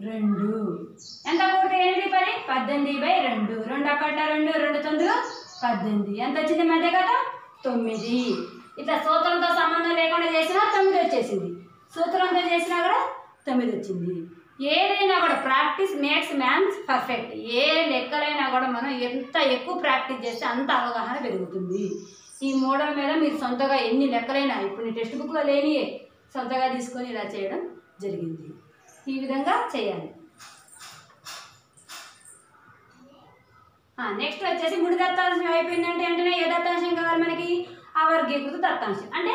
రెండు. ఎంత కూడితే ఎనిమిది పది? పద్దెనిమిది బై రెండు. రెండు అక్కడ రెండు రెండు తొమ్మిది పద్దెనిమిది. ఎంత వచ్చింది మధ్య కదా తొమ్మిది. ఇట్లా సూత్రంతో సంబంధం లేకుండా చేసినా తొమ్మిది వచ్చేసింది. సూత్రంతో చేసినా కూడా తొమ్మిది వచ్చింది. ఏదైనా కూడా ప్రాక్టీస్ మేక్స్ మ్యాన్స్ పర్ఫెక్ట్. ఏ లెక్కలైనా కూడా మనం ఎంత ఎక్కువ ప్రాక్టీస్ చేస్తే అంత అవగాహన పెరుగుతుంది. ఈ మోడల్ మీద మీరు సొంతగా ఎన్ని లెక్కలైనా ఇప్పుడు టెక్స్ట్ బుక్లో లేనియే సొంతగా తీసుకొని ఇలా చేయడం జరిగింది. ఈ విధంగా చేయాలి. నెక్స్ట్ వచ్చేసి ముడి దత్తాంశం అయిపోయిందంటే వెంటనే ఏ దత్తాంశం కావాలి మనకి? అవర్గీకృత దత్తాంశం. అంటే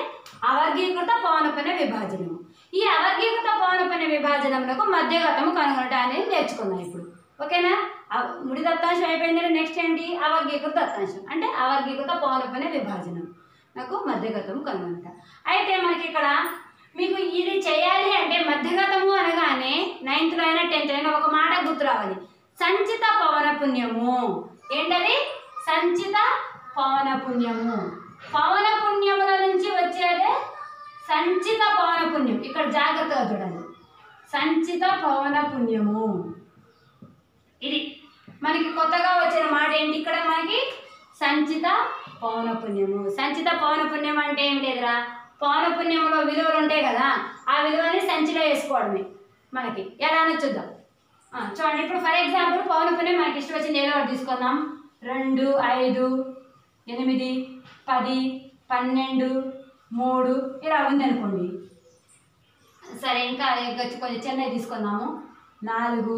అవర్గీకృత పౌనపన విభాజనము ఈ అవర్గీకృత పౌనపన విభాజనములకు మధ్యగతము కనుగొనట అనేది నేర్చుకుందాం ఇప్పుడు. ఓకేనా? అవ- ముడి దత్తాంశం అయిపోయిందంటే నెక్స్ట్ ఏంటి? అవర్గీకృత దత్తాంశం. అంటే అవర్గీకృత పౌనపన విభాజనం. నాకు మధ్యగతము కనుగొనట. అయితే మనకి ఇక్కడ మీకు ఇది చేయాలి అంటే మధ్యగతము అనగానే నైన్త్లో అయినా టెన్త్ అయినా ఒక మాట గుర్తు రావాలి. సంచిత పవన పుణ్యము. ఏంటది? సంచిత పవన పుణ్యము. పవన పుణ్యముల నుంచి వచ్చేదే సంచిత పవన పుణ్యం. ఇక్కడ జాగ్రత్తగా చూడండి. సంచిత పవన పుణ్యము. ఇది మనకి కొత్తగా వచ్చిన మాట ఏంటి? ఇక్కడ మనకి సంచిత పవన పుణ్యము. సంచిత పవన పుణ్యం అంటే ఏం లేదురా? పవన పుణ్యంలో విలువలు ఉంటాయి కదా ఆ విలువని సంచిలో వేసుకోవడమే మనకి. ఎలానో చూద్దాం. చూడండి. ఇప్పుడు ఫర్ ఎగ్జాంపుల్ పవన పుణ్యం మనకి ఇష్టం వచ్చింది ఏదో ఒకటి తీసుకుందాం. రెండు ఐదు ఎనిమిది పది పన్నెండు మూడు. ఇలా ఉంది అనుకోండి. సరే ఇంకా ఇంకా కొంచెం చెన్నై తీసుకుందాము. నాలుగు.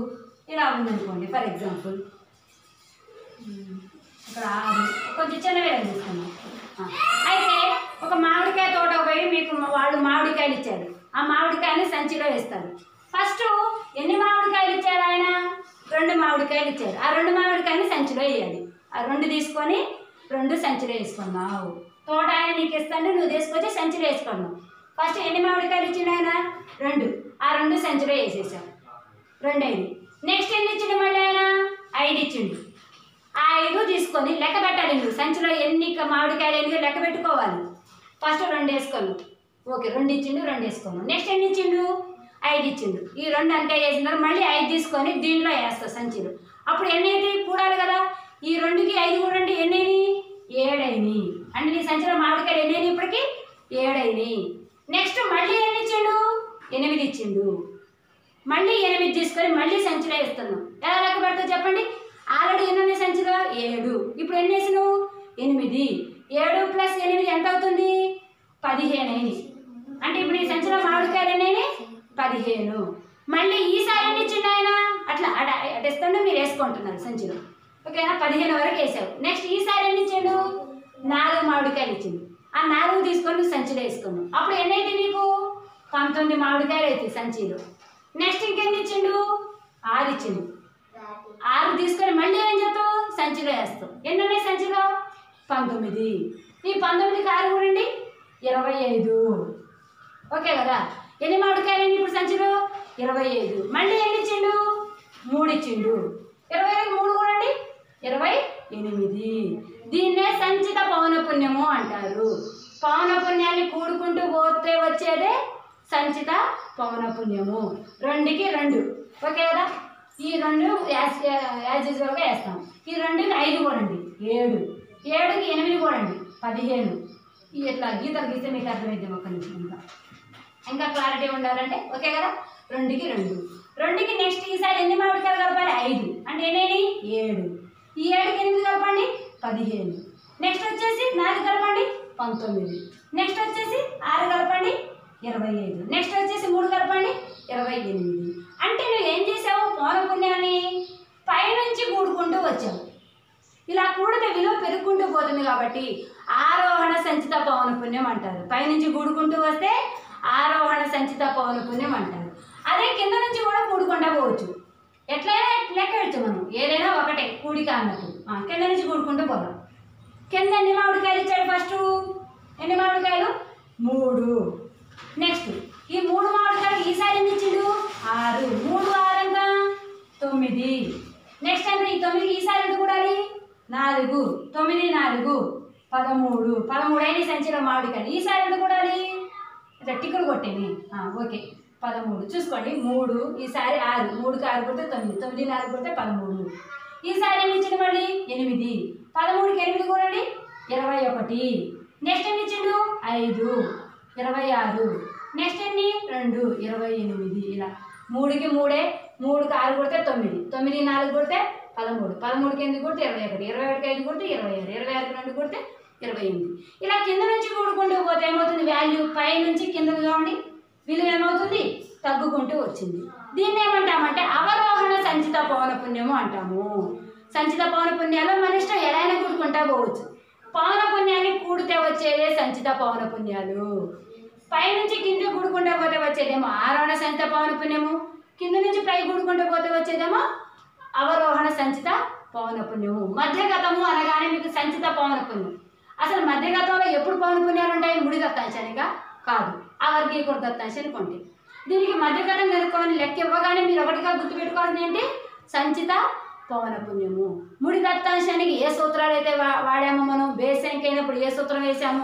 ఇలా ఉందనుకోండి ఫర్ ఎగ్జాంపుల్. ఇక్కడ ఆరు. కొంచెం చిన్నవి తీసుకున్నాం ఆ, అయితే ఒక మామిడికాయ తోట పోయి మీకు వాళ్ళు మామిడికాయలు ఇచ్చారు. ఆ మామిడికాయని సంచిలో వేస్తారు. ఫస్ట్ ఎన్ని మామిడికాయలు ఇచ్చారు ఆయన? రెండు మామిడికాయలు ఇచ్చారు. ఆ రెండు మామిడికాయని సంచిలో వేయాలి. ఆ రెండు తీసుకొని రెండు సంచిలో వేసుకున్నావు తోట ఆయన నీకు ఇస్తాను నువ్వు తీసుకొచ్చి సంచిలో వేసుకోండి. ఫస్ట్ ఎన్ని మామిడికాయలు ఇచ్చిండు ఆయన? రెండు. ఆ రెండు సంచిలో వేసేసాం. రెండు ఐదు నెక్స్ట్ ఎన్ని ఇచ్చిండు మళ్ళీ ఆయన? ఐదు ఇచ్చిండు. ఆ ఐదు తీసుకొని లెక్క పెట్టాలి నువ్వు. సంచిలో ఎన్ని మామిడికాయలు ఎన్ని లెక్క పెట్టుకోవాలి? ఫస్ట్ రెండు వేసుకోను ఓకే రెండు ఇచ్చిండు రెండు వేసుకోను నెక్స్ట్ ఎన్ని ఇచ్చిండు? ఐదు ఇచ్చిండు. ఈ రెండు అంతే వేసిన మళ్ళీ ఐదు తీసుకొని దీనిలో వేస్తా సంచిలో అప్పుడు ఎన్ని అయితే కూడాలి కదా? ఈ రెండుకి ఐదు కూడా అంటే ఎన్ని అయినాయి? ఏడైనాయి అంటే నీ సంచిలో మామిడికాయలు ఎన్ని అయినాయి ఇప్పటికి? ఏడైనాయి నెక్స్ట్ మళ్ళీ ఎన్ని ఇచ్చిండు? ఎనిమిది ఇచ్చిండు. మళ్ళీ ఎనిమిది తీసుకొని మళ్ళీ సంచిలో వేస్తున్నాం. ఎలా లెక్క పెడతావు చెప్పండి? ఆల్రెడీ ఎన్ని ఉన్నాయి సంచిలో? ఏడు. ఇప్పుడు ఎన్ని వేసినావు? ఎనిమిది. ఏడు ప్లస్ ఎనిమిది ఎంత అవుతుంది? పదిహేను అయింది. అంటే ఇప్పుడు ఈ సంచిలో మామిడికాయలు ఎన్ని పదిహేను. మళ్ళీ ఈసారి ఎన్ని ఇచ్చిండు ఆయన? అట్లా అట అటు మీరు వేసుకుంటున్నారు సంచిలో. ఓకేనా? పదిహేను వరకు వేసావు. నెక్స్ట్ ఈసారి ఎన్ని ఇచ్చిండు? నాలుగు మామిడికాయలు ఇచ్చిండు. ఆ నాలుగు తీసుకొని నువ్వు సంచిలో వేసుకున్నావు అప్పుడు ఎన్నైతే నీకు? పంతొమ్మిది మామిడికాయలు అవుతాయి సంచిలో. నెక్స్ట్ ఇంకెన్ని ఇచ్చిండు? ఆరు ఇచ్చిండు. ఆరు తీసుకొని మళ్ళీ ఏం చేస్తావు? సంచిలో వేస్తావు. ఎన్ని ఉన్నాయి సంచిలో? పంతొమ్మిది. ఈ పంతొమ్మిదికి ఆరు కూడండి? ఇరవై ఐదు. ఓకే కదా? ఎన్ని మామిడికాయలు అండి ఇప్పుడు సంచిలో? ఇరవై ఐదు. మళ్ళీ ఎన్ని ఇచ్చిండు? మూడు ఇచ్చిండు. ఇరవై ఐదు మూడు కూడండి? ఇరవై ఎనిమిది. దీన్నే సంచిత పౌనపుణ్యము అంటారు. పౌనపుణ్యాన్ని కూడుకుంటూ పోతే వచ్చేదే సంచిత పౌనపుణ్యము. రెండుకి రెండు. ఓకే కదా? ఈ రెండు యాజ్ యాజ్ యూజువల్గా వేస్తాం. ఈ రెండుకి ఐదు కూడండి. ఏడు. ఏడుకి ఎనిమిది కూడండి. పదిహేను. ఇట్లా గీతలు గీస్తే మీకు అర్థమైంది ఒక నిమిషం ఇంకా. ఇంకా క్లారిటీ ఉండాలంటే? ఓకే కదా? రెండుకి రెండు. రెండుకి నెక్స్ట్ ఈసారి ఎన్ని మామిడికాయలు కలపాలి? ఐదు. అంటే ఎన్ని? ఏడు. ఈ ఏడుకి ఎనిమిది కలపండి? పదిహేను. నెక్స్ట్ వచ్చేసి నాలుగు కలపండి? పంతొమ్మిది. నెక్స్ట్ వచ్చేసి ఆరు కలపండి? ఇరవై ఐదు. నెక్స్ట్ వచ్చేసి మూడు కలపండి? ఇరవై ఎనిమిది. అంటే నువ్వు ఏం చేసావు? పౌనపుణ్యాన్ని పైనుంచి కూడుకుంటూ వచ్చావు. ఇలా కూడితే విలువ పెరుగుకుంటూ పోతుంది కాబట్టి ఆరోహణ సంచిత పౌనపుణ్యం అంటారు. పైనుంచి కూడుకుంటూ వస్తే ఆరోహణ సంచిత పౌనపుణ్యం అంటారు. అదే కింద నుంచి కూడా కూడుకుంటా పోవచ్చు. ఎట్లయినా లెక్క పెడతాం మనం? ఏదైనా ఒకటే కూడిక అన్నట్టు కింద నుంచి కూడుకుంటూ పోదాం. కింద ఎన్ని మామిడికాయలు ఇచ్చాడు ఫస్ట్ ఎన్ని మామిడికాయలు? మూడు. నెక్స్ట్ ఈ మూడు మామిడికాయలు ఈసారి ఎన్ని ఇచ్చిండు? ఆరు. మూడు ఆరు ఎంత తొమ్మిది. నెక్స్ట్ ఎంత ఈ తొమ్మిది ఈసారి ఎంత కూడాలి? నాలుగు. తొమ్మిది నాలుగు. పదమూడు. పదమూడు అయిన సంచిలో మామిడికాయలు. ఈసారి ఎంత కూడాలి? ఇట్లా టిక్కులు కొట్టేమి ఓకే. పదమూడు. చూసుకోండి మూడు ఈసారి ఆరు. మూడుకి ఆరు కొడితే తొమ్మిది. తొమ్మిది నాలుగు కొడితే పదమూడు. ఈసారి ఎన్ని ఇచ్చిండు మళ్ళీ? ఎనిమిది. పదమూడుకి ఎనిమిది కూడండి? ఇరవై ఒకటి. నెక్స్ట్ ఎన్ని ఇచ్చిండు? ఐదు. ఇరవై ఆరు. నెక్స్ట్ ఎన్ని? రెండు. ఇరవై ఎనిమిది. ఇలా. మూడుకి మూడే మూడుకి ఆరు కొడితే తొమ్మిది. తొమ్మిది నాలుగు కొడితే పదమూడు. పదమూడుకి ఎనిమిది కొడితే ఇరవై ఒకటి. ఇరవై ఒకటికి ఐదు కొడితే ఇరవై ఆరు. ఇరవై ఆరుకి రెండు కొడితే ఇరవై ఎనిమిది. ఇలా కింద నుంచి కూడుకుంటూ పోతే ఏమవుతుంది? వాల్యూ పై నుంచి కిందకి కావండి. విలువ ఏమవుతుంది? తగ్గుకుంటూ వచ్చింది. దీన్ని ఏమంటామంటే అవరోహణ సంచిత పౌనపుణ్యము అంటాము. సంచిత పౌనపుణ్యాలు మన ఇష్టం ఎలా అయినా కూడుకుంటా పోవచ్చు. పౌనపుణ్యాన్ని కూడితే వచ్చేదే సంచిత పౌనపుణ్యాలు పైనుంచి కింద కూడుకుంటూ పోతే వచ్చేదేమో ఆరోహణ సంచిత పౌనపుణ్యము కింద నుంచి పై కూడుకుంటూ పోతే వచ్చేదేమో అవరోహణ సంచిత పౌనపుణ్యము మధ్యగతము అనగానే మీకు సంచిత పౌనపుణ్యం అసలు మధ్యగతంలో ఎప్పుడు పౌనపుణ్యాలు ఉంటాయి? ముడి దత్తాంశానిగా కాదు. ఆ వర్గీకృత దత్తాంశానికి అనుకోండి. దీనికి మధ్యగతం కనుక్కొని లెక్క ఇవ్వగానే మీరు ఒకటిగా గుర్తుపెట్టుకోవాల్సింది ఏంటి? సంచిత పౌనపుణ్యము ముడి దత్తాంశానికి ఏ సూత్రాలు అయితే వా వాడామో మనం? బేస్ సంఖ్య అయినప్పుడు ఏ సూత్రం వేసాము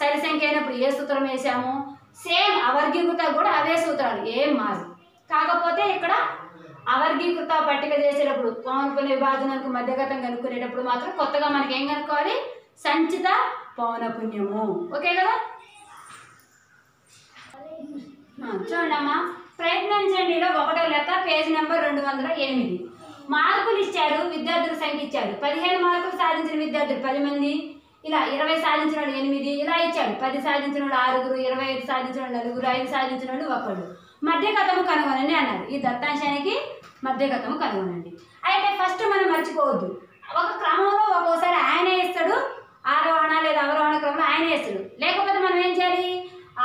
సరి సంఖ్య అయినప్పుడు ఏ సూత్రం వేసాము సేమ్ అవర్గీకృత కూడా అవే సూత్రాలు ఏం మారు కాకపోతే ఇక్కడ అవర్గీకృత పట్టిక చేసేటప్పుడు పౌనపుణ్య విభాజనకు మధ్యగతం కనుక్కునేటప్పుడు మాత్రం కొత్తగా మనకి ఏం కనుక్కోవాలి? సంచిత పౌనపుణ్యము ఓకే కదా? చూడమ్మా ప్రయత్నించండి ప్రయత్నించండిలో ఒకటో లెక్క పేజ్ నెంబర్ రెండు వందల ఎనిమిది. మార్కులు ఇచ్చారు విద్యార్థుల సంఖ్య ఇచ్చారు పదిహేను మార్కులు సాధించిన విద్యార్థులు పది మంది. ఇలా ఇరవై సాధించిన వాళ్ళు ఎనిమిది ఇలా ఇచ్చాడు. పది సాధించిన వాళ్ళు ఆరుగురు ఇరవై ఐదు సాధించిన వాళ్ళు నలుగురు ఐదు సాధించిన వాళ్ళు ఒకళ్ళు. మధ్యగతము కనుగొనండి అన్నారు. ఈ దత్తాంశానికి మధ్యగతము కనుగొనండి. అయితే ఫస్ట్ మనం మర్చిపోవద్దు ఒక క్రమంలో ఒక్కోసారి ఆయనే ఇస్తాడు ఆరోహణ లేదా అవరోహణ క్రమంలో ఆయనే ఇస్తాడు లేకపోతే మనం ఏం చేయాలి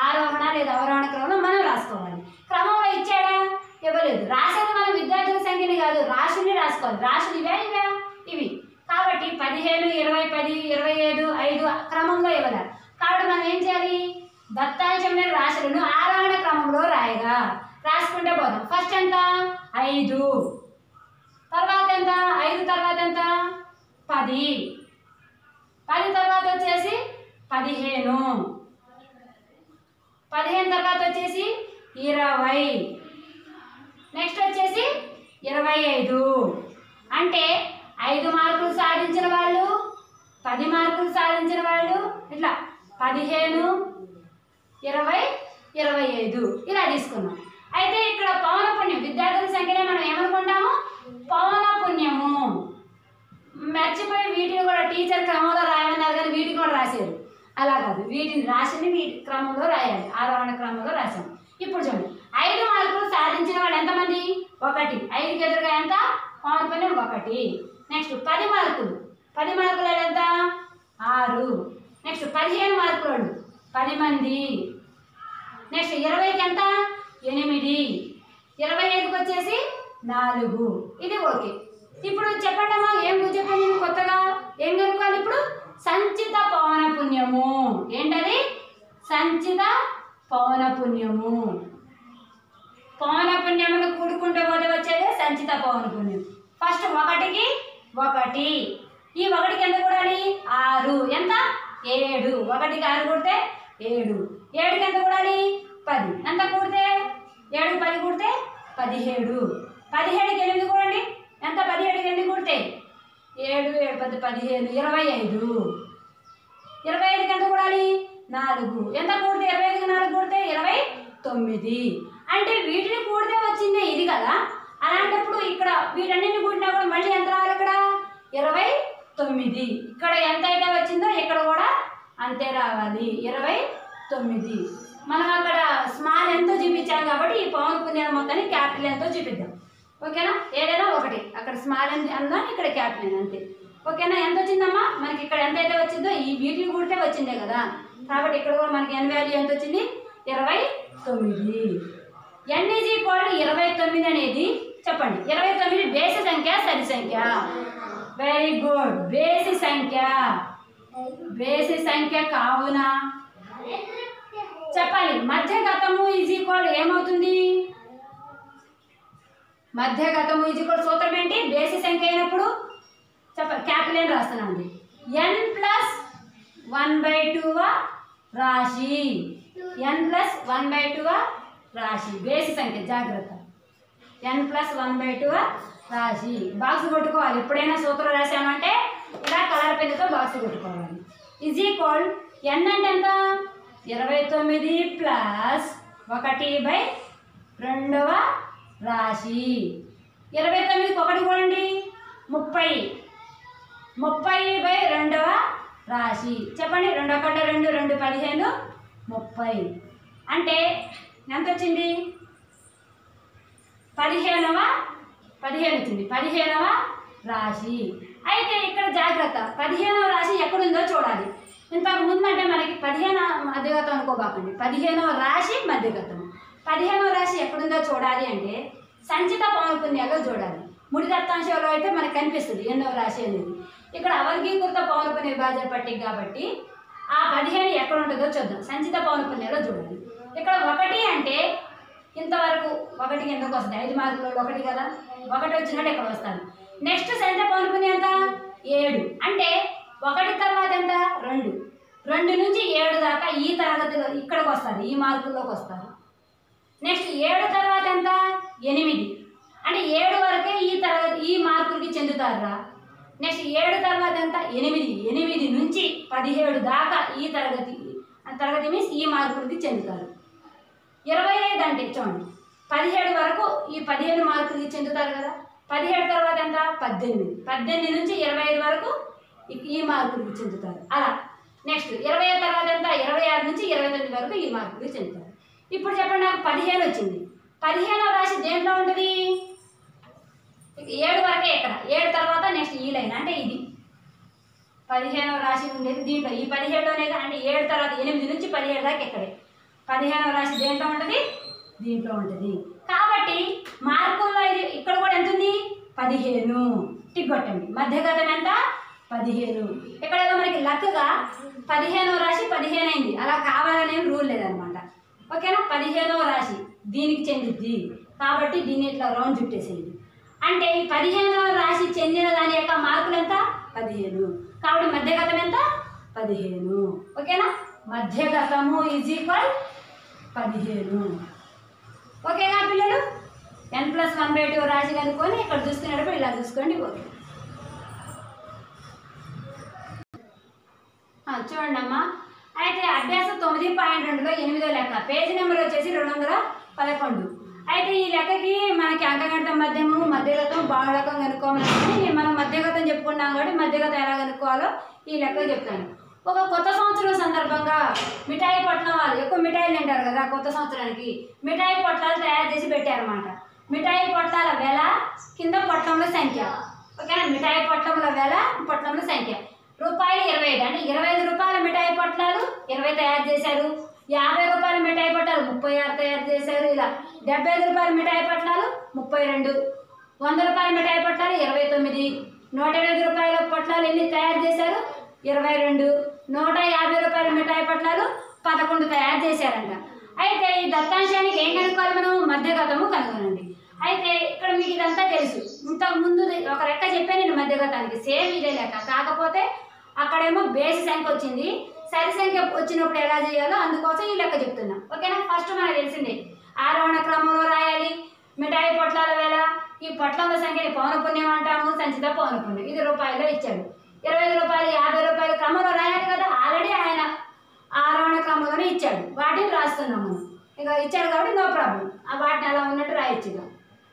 ఆరోహణ లేదా అవరోహణ క్రమంలో మనం రాసుకోవాలి క్రమంలో ఇచ్చాడా ఇవ్వలేదు రాసేది మన విద్యార్థుల సంఖ్యని కాదు రాశిని రాసుకోవాలి రాశులు ఇవే ఇవే ఇవి కాబట్టి పదిహేను ఇరవై పది ఇరవై ఐదు ఐదు క్రమంలో ఇవ్వాలి కాబట్టి మనం ఏం చేయాలి దత్తాంశమైన రాశులను ఆరోహణ క్రమంలో రాయగా రాసుకుంటే పోదాం ఫస్ట్ ఎంత ఐదు తర్వాత ఎంత ఐదు తర్వాత ఎంత పది పది తర్వాత వచ్చేసి పదిహేను పదిహేను తర్వాత వచ్చేసి ఇరవై నెక్స్ట్ వచ్చేసి ఇరవై ఐదు అంటే ఐదు మార్కులు సాధించిన వాళ్ళు పది మార్కులు సాధించిన వాళ్ళు ఇట్లా పదిహేను ఇరవై ఇరవై ఐదు ఇలా తీసుకున్నాం అయితే ఇక్కడ పవన పుణ్యం విద్యార్థుల సంఖ్యనే మనం ఏమనుకుంటాము పవన పుణ్యము మర్చిపోయి వీటిని కూడా టీచర్ క్రమంలో రాయమన్నారు కానీ వీటిని కూడా రాశారు అలా కాదు వీటిని రాసింది వీటి క్రమంలో రాయాలి ఆరోహణ క్రమంలో రాశాం ఇప్పుడు చూడండి ఐదు మార్కులు సాధించిన వాడు ఎంతమంది ఒకటి ఐదుకి ఎదురుగా ఎంత పవన పుణ్యం ఒకటి నెక్స్ట్ పది మార్కులు పది మార్కులు ఎంత ఆరు నెక్స్ట్ పదిహేను మార్కులు వాళ్ళు పది మంది నెక్స్ట్ ఇరవైకి ఎంత ఎనిమిది ఇరవై ఐదుకి వచ్చేసి నాలుగు. ఇది ఓకే. ఇప్పుడు చెప్పండమ్మా ఏం చెప్పాను నేను కొత్తగా? ఏం కనుక్కోవాలి ఇప్పుడు? సంచిత పవన పుణ్యము ఏంటది? సంచిత పవన పుణ్యము పవన పుణ్యమును కూడుకుంటూ పోతే వచ్చేదే సంచిత పవన పుణ్యం ఫస్ట్ ఒకటికి ఒకటి. ఈ ఒకటికి ఎంత కూడాలి? ఆరు. ఎంత? ఏడు. ఒకటికి ఆరు కూడితే ఏడు. ఏడుకి ఎంత కూడాలి? పది. ఎంత కూడితే? ఏడు పది కూడితే పదిహేడు. పదిహేడుకి ఎనిమిది కూడండి. ఎంత పదిహేడుకి ఎనిమిది కూడితే? ఏడు ఏడు పది పదిహేను ఇరవై ఐదు. ఇరవై ఐదుకి ఎంత కూడాలి? నాలుగు. ఎంత కూడితే? ఇరవై ఐదుకి నాలుగు కూడితే ఇరవై తొమ్మిది. అంటే వీటిని కూడితే వచ్చిందే ఇది కదా. అలాంటప్పుడు ఇక్కడ వీటన్నిటిని కూడినా కూడా మళ్ళీ ఎంత రావాలి ఇక్కడ? ఇరవై తొమ్మిది. ఇక్కడ ఎంత అయితే వచ్చిందో ఇక్కడ కూడా అంతే రావాలి. ఇరవై తొమ్మిది. మనం అక్కడ స్మాల్ ఎంతో చూపించాం కాబట్టి ఈ పవన్ పుణ్యాల మొత్తాన్ని క్యాపిటల్ ఎంతో చూపిద్దాం. ఓకేనా? ఏదైనా ఒకటి. అక్కడ స్మాల్ ఎంత అందా ఇక్కడ క్యాపిటల్ అంతే. ఓకేనా? ఎంత వచ్చిందమ్మా? మనకి ఇక్కడ ఎంత అయితే వచ్చిందో ఈ వీటిని కూడితే వచ్చిందే కదా. కాబట్టి ఇక్కడ కూడా మనకి ఎన్ వాల్యూ ఎంత వచ్చింది? ఇరవై తొమ్మిది. ఎన్ ఈజ్ ఈక్వల్ ఇరవై తొమ్మిది అనేది చెప్పండి. ఇరవై తొమ్మిది బేసి సంఖ్య సరి సంఖ్య. వెరీ గుడ్ బేసి సంఖ్య. బేసి సంఖ్య కావునా చెప్పాలి మధ్యగతము ఈజ్ ఈక్వల్ ఏమవుతుంది? మధ్యగతము ఈజ్ ఈక్వల్ సూత్రం ఏంటి? బేసి సంఖ్య అయినప్పుడు చెప్పాలి క్యాపిటల్ ఏం రాస్తానండి ఎన్ ప్లస్ వన్ బై టూవా రాశి. ఎన్ ప్లస్ వన్ బై టూవా రాశి. బేసి సంఖ్య జాగ్రత్త. N plus one by two రాశి. బాక్స్ కొట్టుకోవాలి. ఎప్పుడైనా సూత్రం రాసామంటే ఇలా కలర్ పెన్నుతో బాక్స్ కొట్టుకోవాలి. ఈజ్ ఈక్వల్ ఎన్ అంటే ఎంత? ఇరవై తొమ్మిది ప్లస్ ఒకటి బై రెండవ రాశి. ఇరవై తొమ్మిదికి ఒకటి కూడండి. ముప్పై. ముప్పై బై రెండవ రాశి. చెప్పండి రెండు ఒకటి రెండు రెండు పదిహేను ముప్పై. అంటే ఎంత వచ్చింది పదిహేనవ పదిహేను వచ్చింది పదిహేనవ రాశి. అయితే ఇక్కడ జాగ్రత్త. పదిహేనవ రాశి ఎక్కడుందో చూడాలి. ఇంతకు ముందు అంటే మనకి పదిహేను మధ్యగతం అనుకోబాకండి పదిహేనవ రాశి మధ్యగతం. పదిహేనవ రాశి ఎక్కడుందో చూడాలి అంటే సంచిత పౌనపుణ్యాలో చూడాలి. ముడి దత్తాంశంలో అయితే మనకు కనిపిస్తుంది ఎన్నో రాశి అనేది. ఇక్కడ అవర్గీకృత పౌనపుణ్య విభాజన పట్టిక కాబట్టి ఆ పదిహేను ఎక్కడ ఉంటుందో చూద్దాం. సంచిత పౌనపుణ్యాలో చూడాలి. ఇక్కడ ఒకటి అంటే ఇంతవరకు ఒకటికి ఎందుకు వస్తుంది ఐదు మార్కులలో ఒకటి కదా? ఒకటి వచ్చినట్టు ఇక్కడ వస్తాను? నెక్స్ట్ సంచిత పౌనపుణ్యం ఎంత ఏడు అంటే ఒకటి తర్వాత ఎంత రెండు రెండు నుంచి ఏడు దాకా ఈ తరగతిలో ఇక్కడికి వస్తారు ఈ మార్కుల్లోకి వస్తారు నెక్స్ట్ ఏడు తర్వాత ఎంత? ఎనిమిది. అంటే ఏడు వరకే ఈ తరగతి ఈ మార్కులకి చెందుతారా నెక్స్ట్ ఏడు తర్వాత ఎంత? ఎనిమిది. ఎనిమిది నుంచి పదిహేడు దాకా ఈ తరగతి తరగతి మీన్స్ ఈ మార్కులకి చెందుతారు. ఇరవై ఐదు అంటే చూడండి పదిహేడు వరకు ఈ పదిహేను మార్కులకి చెందుతారు కదా. పదిహేడు తర్వాత ఎంత? పద్దెనిమిది. పద్దెనిమిది నుంచి ఇరవై ఐదు వరకు ఈ- ఈ మార్కులకి చెందుతారు. అలా నెక్స్ట్ ఇరవై ఐదు తర్వాత ఎంత? ఇరవై ఆరు నుంచి ఇరవై తొమ్మిది వరకు ఈ మార్కులు చెందుతారు. ఇప్పుడు చెప్పండి నాకు పదిహేను వచ్చింది. పదిహేనవ రాశి దేంట్లో ఉంటుంది? ఏడు వరకే ఇక్కడ ఏడు తర్వాత నెక్స్ట్ ఈ లైన్ అంటే ఇది. పదిహేనవ రాశి ఉండేది దీంట్లో. ఈ పదిహేడులోనే కా- అంటే ఏడు తర్వాత ఎనిమిది నుంచి పదిహేడు దాకా ఇక్కడే పదిహేనవ రాశి దేంట్లో ఉంటుంది? దీంట్లో ఉంటుంది. కాబట్టి మార్కుల్లో ఇది ఇక్కడ కూడా ఎంత ఉంది? పదిహేను. టిక్ కొట్టండి మధ్యగతం ఎంత? పదిహేను. ఇక్కడ ఏదో మనకి లక్గా పదిహేనవ రాశి పదిహేను అయింది అలా కావాలనే రూల్ లేదనమాట. ఓకేనా? పదిహేనవ రాశి. దీనికి చెందిద్ది కాబట్టి దీన్ని ఇట్లా రౌండ్ చుట్టేసేయండి. అంటే ఈ పదిహేనవ రాశి చెందిన దాని యొక్క మార్కులు ఎంత? పదిహేను. కాబట్టి మధ్యగతం ఎంత? పదిహేను. ఓకేనా? మధ్యగతము ఈజ్ ఈక్వల్ పదిహేను. ఓకేనా పిల్లలు? N plus one by two రాశి కనుక్కొని ఇక్కడ చూసుకునేటప్పుడు ఇలా చూసుకోండి. ఓకే ఆ, చూడండి అమ్మా అయితే అభ్యాసం తొమ్మిది పాయింట్ రెండులో ఎనిమిదో లెక్క. పేజీ నెంబర్ వచ్చేసి రెండు వందల పదకొండు. అయితే ఈ లెక్కకి మనకి అంకగణితం మధ్యము మధ్యగతం బాహుళకం కనుక్కోమని మనం మధ్యగతం చెప్పుకున్నాం కాబట్టి మధ్యగతం ఎలా కనుక్కోవాలో ఈ లెక్క చెప్తాను. ఒక కొత్త సంవత్సరం సందర్భంగా మిఠాయి పొట్లం వాళ్ళు ఎక్కువ మిఠాయిలు తింటారు కదా కొత్త సంవత్సరానికి. మిఠాయి పొట్లాలు తయారు చేసి పెట్టారన్నమాట. మిఠాయి పొట్లాల వెల కింద పొట్లంలో సంఖ్య. ఓకేనా? మిఠాయి పొట్లంలో వెల పొట్లంలో సంఖ్య. రూపాయలు ఇరవై ఐదు. అంటే ఇరవై ఐదు రూపాయల మిఠాయి పొట్లాలు ఇరవై తయారు చేశారు. యాభై రూపాయల మిఠాయి పొట్లాలు ముప్పై ఆరు తయారు చేశారు. ఇలా డెబ్బై ఐదు రూపాయల మిఠాయి పొట్లాలు ముప్పై రెండు. వంద రూపాయల మిఠాయి పొట్లాలు ఇరవై తొమ్మిది. నూట ఇరవై రూపాయల పొట్లాలు ఎన్ని తయారు చేశారు? ఇరవై రెండు. నూట యాభై రూపాయల మిఠాయి పొట్లాలు పదకొండు తయారు చేశారంట. అయితే ఈ దత్తాంశానికి ఏం కనుక్కోవాలి మనం? మధ్యగతము కనుగొనండి. అయితే ఇక్కడ మీకు ఇదంతా తెలుసు. ఇంతకు ముందు ఒక రెక్క చెప్పాను నేను మధ్యగతానికి. సేమ్ ఇదే లెక్క. కాకపోతే అక్కడేమో బేసి సంఖ్య వచ్చింది. సరి సంఖ్య వచ్చినప్పుడు ఎలా చేయాలో అందుకోసం ఈ లెక్క చెప్తున్నా. ఓకేనా? ఫస్ట్ మనకు తెలిసిందే. ఆరోహణ క్రమంలో రాయాలి. మిఠాయి పొట్లాల వేళ. ఈ పొట్లంలో సంఖ్యని పౌనపుణ్యం అంటాము. సంచిత పౌనపుణ్యం. ఇది రూపాయలు ఇచ్చాడు. ఇరవై ఐదు రూపాయలు యాభై రూపాయలు క్రమంలో రాయాలి కదా? ఆల్రెడీ ఆయన ఆరోహణ క్రమంలోనే ఇచ్చాడు. వాటిని రాస్తున్నాం మనం. ఇక ఇచ్చాడు కాబట్టి నో ప్రాబ్లం. ఆ వాటిని అలా ఉన్నట్టు రాయొచ్చు ఇక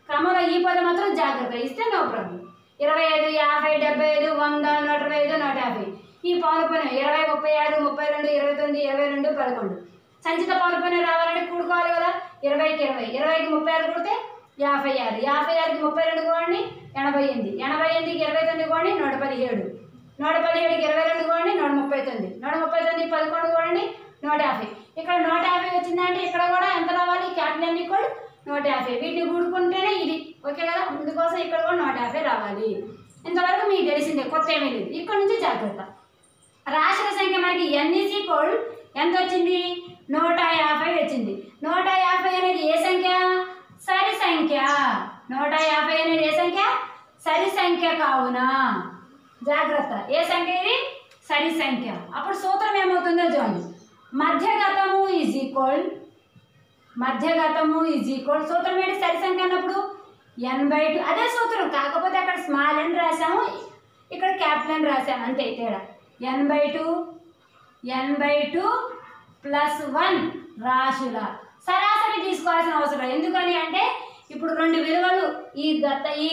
క్రమంలో ఈ పదం మాత్రం జాగ్రత్త. ఇస్తే నో ప్రాబ్లం. ఇరవై ఐదు యాభై డెబ్బై ఐదు వంద నూట ఇరవై ఐదు నూట యాభై. ఈ పౌనపుణ్యం ఇరవై ముప్పై ఆరు ముప్పై రెండు ఇరవై తొమ్మిది ఇరవై రెండు పదకొండు. సంచిత పౌనపుణ్యం రావాలంటే కూడుకోవాలి కదా? ఇరవైకి ఇరవై. ఇరవైకి ముప్పై ఆరు కొడితే యాభై ఆరు. యాభై ఆరుకి ముప్పై రెండు కోండి ఎనభై ఎనిమిది. ఎనభై ఎనిమిదికి ఇరవై తొమ్మిది కోండి నూట పదిహేడు. నూట పదిహేడుకి ఇరవై రెండు కోండి నూట ముప్పై తొమ్మిది. నూట ముప్పై తొమ్మిది పదకొండు కోండి నూట యాభై. ఇక్కడ నూట యాభై వచ్చిందంటే ఇక్కడ కూడా ఎంత రావాలి? క్యాపిటల్ అన్ని కూడా నూట యాభై. వీటిని కూడుకుంటేనే ఇది. ఓకే కదా? ఇందుకోసం ఇక్కడ కూడా నూట యాభై రావాలి. ఇంతవరకు మీకు తెలిసిందే కొత్త ఏమీ లేదు. ఇక్కడ నుంచి జాగ్రత్త. రాశుల సంఖ్య మనకి ఎన్ఈసి కోడ్ ఎంత వచ్చింది? నూట యాభై వచ్చింది. నూట యాభై అనేది ఏ సంఖ్య? సరి సంఖ్య. నూట యాభై అనేది ఏ సంఖ్య? సరి సంఖ్య కావున. జాగ్రత్త. ఏ సంఖ్య ఇది? సరి సంఖ్య. అప్పుడు సూత్రం ఏమవుతుందో చూడండి. మధ్యగతము ఈజ్ ఈక్వల్ మధ్యగతము ఈజ్ ఈక్వల్ సూత్రం ఏంటి? సరి సంఖ్య అన్నప్పుడు ఎన్ బై టూ అదే సూత్రం. కాకపోతే అక్కడ స్మాల్ అని రాసాము. ఇక్కడ క్యాపిటల్ అని రాసాము. అంతే తేడా. N by two n by two plus one రాశుల. సరాసరి తీసుకోవాల్సిన అవసరం. ఎందుకని అంటే ఇప్పుడు రెండు విలువలు ఈ దత్త ఈ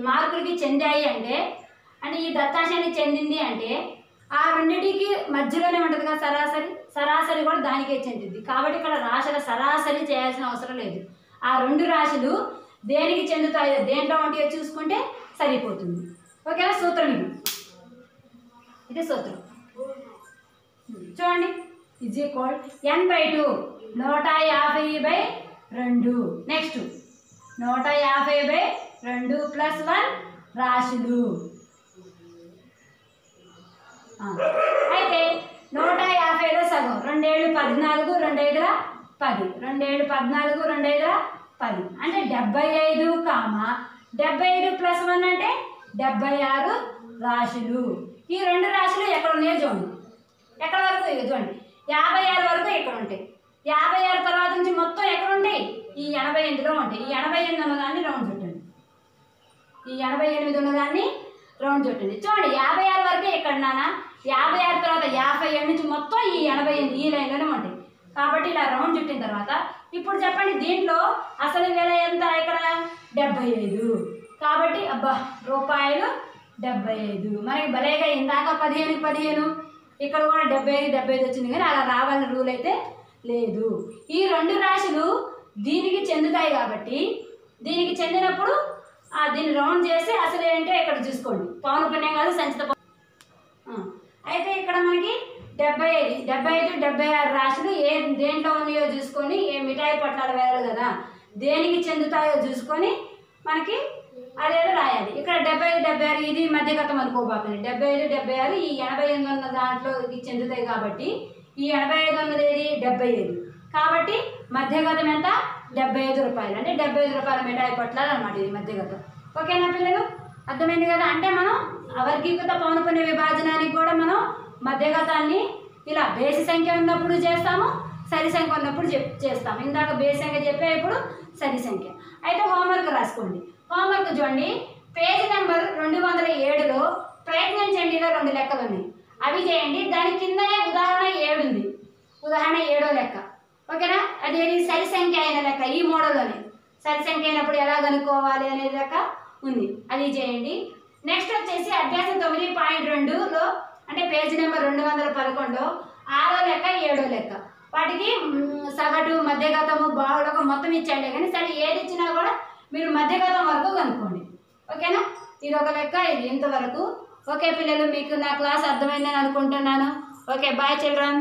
మార్కులకి చెందాయి అంటే అంటే ఈ దత్తాశానికి చెందింది అంటే ఆ రెండింటికి మధ్యలోనే ఉంటుంది కదా సరాసరి? సరాసరి కూడా దానికే చెందింది. కాబట్టి ఇక్కడ రాశుల సరాసరి చేయాల్సిన అవసరం లేదు. ఆ రెండు రాశులు దేనికి చెందుతాయో దేంట్లో ఉంటాయో చూసుకుంటే సరిపోతుంది. ఓకేనా? సూత్రం ఇది. ఇది సూత్రం. చూడండి. Is equal n by two నూట యాభై బై రెండు. నెక్స్ట్ నూట యాభై బై రెండు ప్లస్ వన్ రాశులు. అయితే నూట యాభైలో సగం. రెండేళ్ళు పద్నాలుగు రెండైదుల పది. రెండేళ్ళు పద్నాలుగు రెండైదుల పది. అంటే డెబ్బై ఐదు కామ. డెబ్బై ఐదు ప్లస్ వన్ అంటే డెబ్బై ఆరు రాశులు. ఈ రెండు రాశులు ఎక్కడ ఉన్నాయో చూడండి. ఎక్కడ వరకు? చూడండి. యాభై ఆరు వరకు ఇక్కడ ఉంటాయి. యాభై ఆరు తర్వాత నుంచి మొత్తం ఎక్కడ ఉంటాయి? ఈ ఎనభై ఎనిమిదిలో ఉంటాయి. ఈ ఎనభై ఎనిమిది ఉన్నదాన్ని రౌండ్ చుట్టండి ఈ ఎనభై ఎనిమిది ఉన్నదాన్ని రౌండ్ చుట్టండి చూడండి యాభై ఆరు వరకే ఇక్కడ నాన్న? యాభై ఆరు తర్వాత యాభై ఏడు నుంచి మొత్తం ఈ ఎనభై ఎనిమిది ఈ లైన్లోనే ఉంటాయి. కాబట్టి ఇలా రౌండ్ చుట్టిన తర్వాత ఇప్పుడు చెప్పండి దీంట్లో అసలు వేల ఎంత ఇక్కడ డెబ్బై ఐదు. కాబట్టి అబ్బా రూపాయలు డెబ్బై ఐదు. మనకి భలేగా ఇందాక పదిహేను పదిహేను ఇక్కడ కూడా డెబ్బై ఐదు డెబ్బై ఐదు వచ్చింది కానీ అలా రావాలని రూల్ అయితే లేదు. ఈ రెండు రాశులు దీనికి చెందుతాయి కాబట్టి దీనికి చెందినప్పుడు దీన్ని రౌండ్ చేసి అసలు ఏంటో ఇక్కడ చూసుకోండి. పవన్ పుణ్యం కాదు సంచిత అయితే ఇక్కడ మనకి డెబ్బై ఐదు డెబ్బై ఐదు డెబ్బై ఆరు రాశులు ఏ దేంట్లో ఉన్నాయో చూసుకొని ఏ మిఠాయి పొట్లాలు వేయాలి కదా దేనికి చెందుతాయో చూసుకొని మనకి అదేదో రాయాలి. ఇక్కడ డెబ్బై ఐదు డెబ్బై ఆరు ఇది మధ్యగతం అనుకోబాకండి. డెబ్బై ఐదు డెబ్బై ఆరు ఈ ఎనభై ఎనిమిది ఉన్న దాంట్లో ఇది చెందుతాయి కాబట్టి ఈ ఎనభై ఐదు ఉన్నది ఏది? డెబ్బై ఐదు. కాబట్టి మధ్యగతం ఎంత? డెబ్బై ఐదు రూపాయలు. అంటే డెబ్బై ఐదు రూపాయల మిఠాయి పొట్లాలు అనమాట ఈ మధ్య కదా ఓకేనా పిల్లలు? అర్థమైంది కదా? అంటే మనం అవర్గీకృత పౌనపుణ్య విభాజనానికి కూడా మనం మధ్యగతాన్ని ఇలా బేసి సంఖ్య ఉన్నప్పుడు చేస్తాము సరి సంఖ్య ఉన్నప్పుడు చెప్ చేస్తాము. ఇందాక బేసి సంఖ్య చెప్పే ఇప్పుడు సరి సంఖ్య. అయితే హోంవర్క్ రాసుకోండి. హోంవర్క్ చూడండి. పేజీ నెంబర్ రెండు వందల ఏడులో ప్రయత్నించండిలో రెండు లెక్కలు ఉన్నాయి అవి చేయండి. దాని కిందనే ఉదాహరణ ఏడు ఉంది ఉదాహరణ ఏడో లెక్క. ఓకేనా? అదేది సరి సంఖ్య అయిన లెక్క ఈ మోడల్లోనే సరి సంఖ్య అయినప్పుడు ఎలా కనుక్కోవాలి అనేది లెక్క ఉంది. అది చేయండి. నెక్స్ట్ వచ్చేసి అభ్యాసం తొమ్మిది పాయింట్ రెండులో అంటే పేజ్ నెంబర్ రెండు వందల పదకొండు ఆరో లెక్క ఏడో లెక్క. వాటికి సగటు మధ్యగతము బావుడకం మొత్తం ఇచ్చాడే కానీ సరే ఏది ఇచ్చినా కూడా మీరు మధ్యగతం వరకు కనుక్కోండి. ఓకేనా? ఇది ఒక లెక్క ఇది ఇంతవరకు. ఓకే పిల్లలు మీకు నా క్లాస్ అర్థమైందని అనుకుంటున్నాను. Okay bye children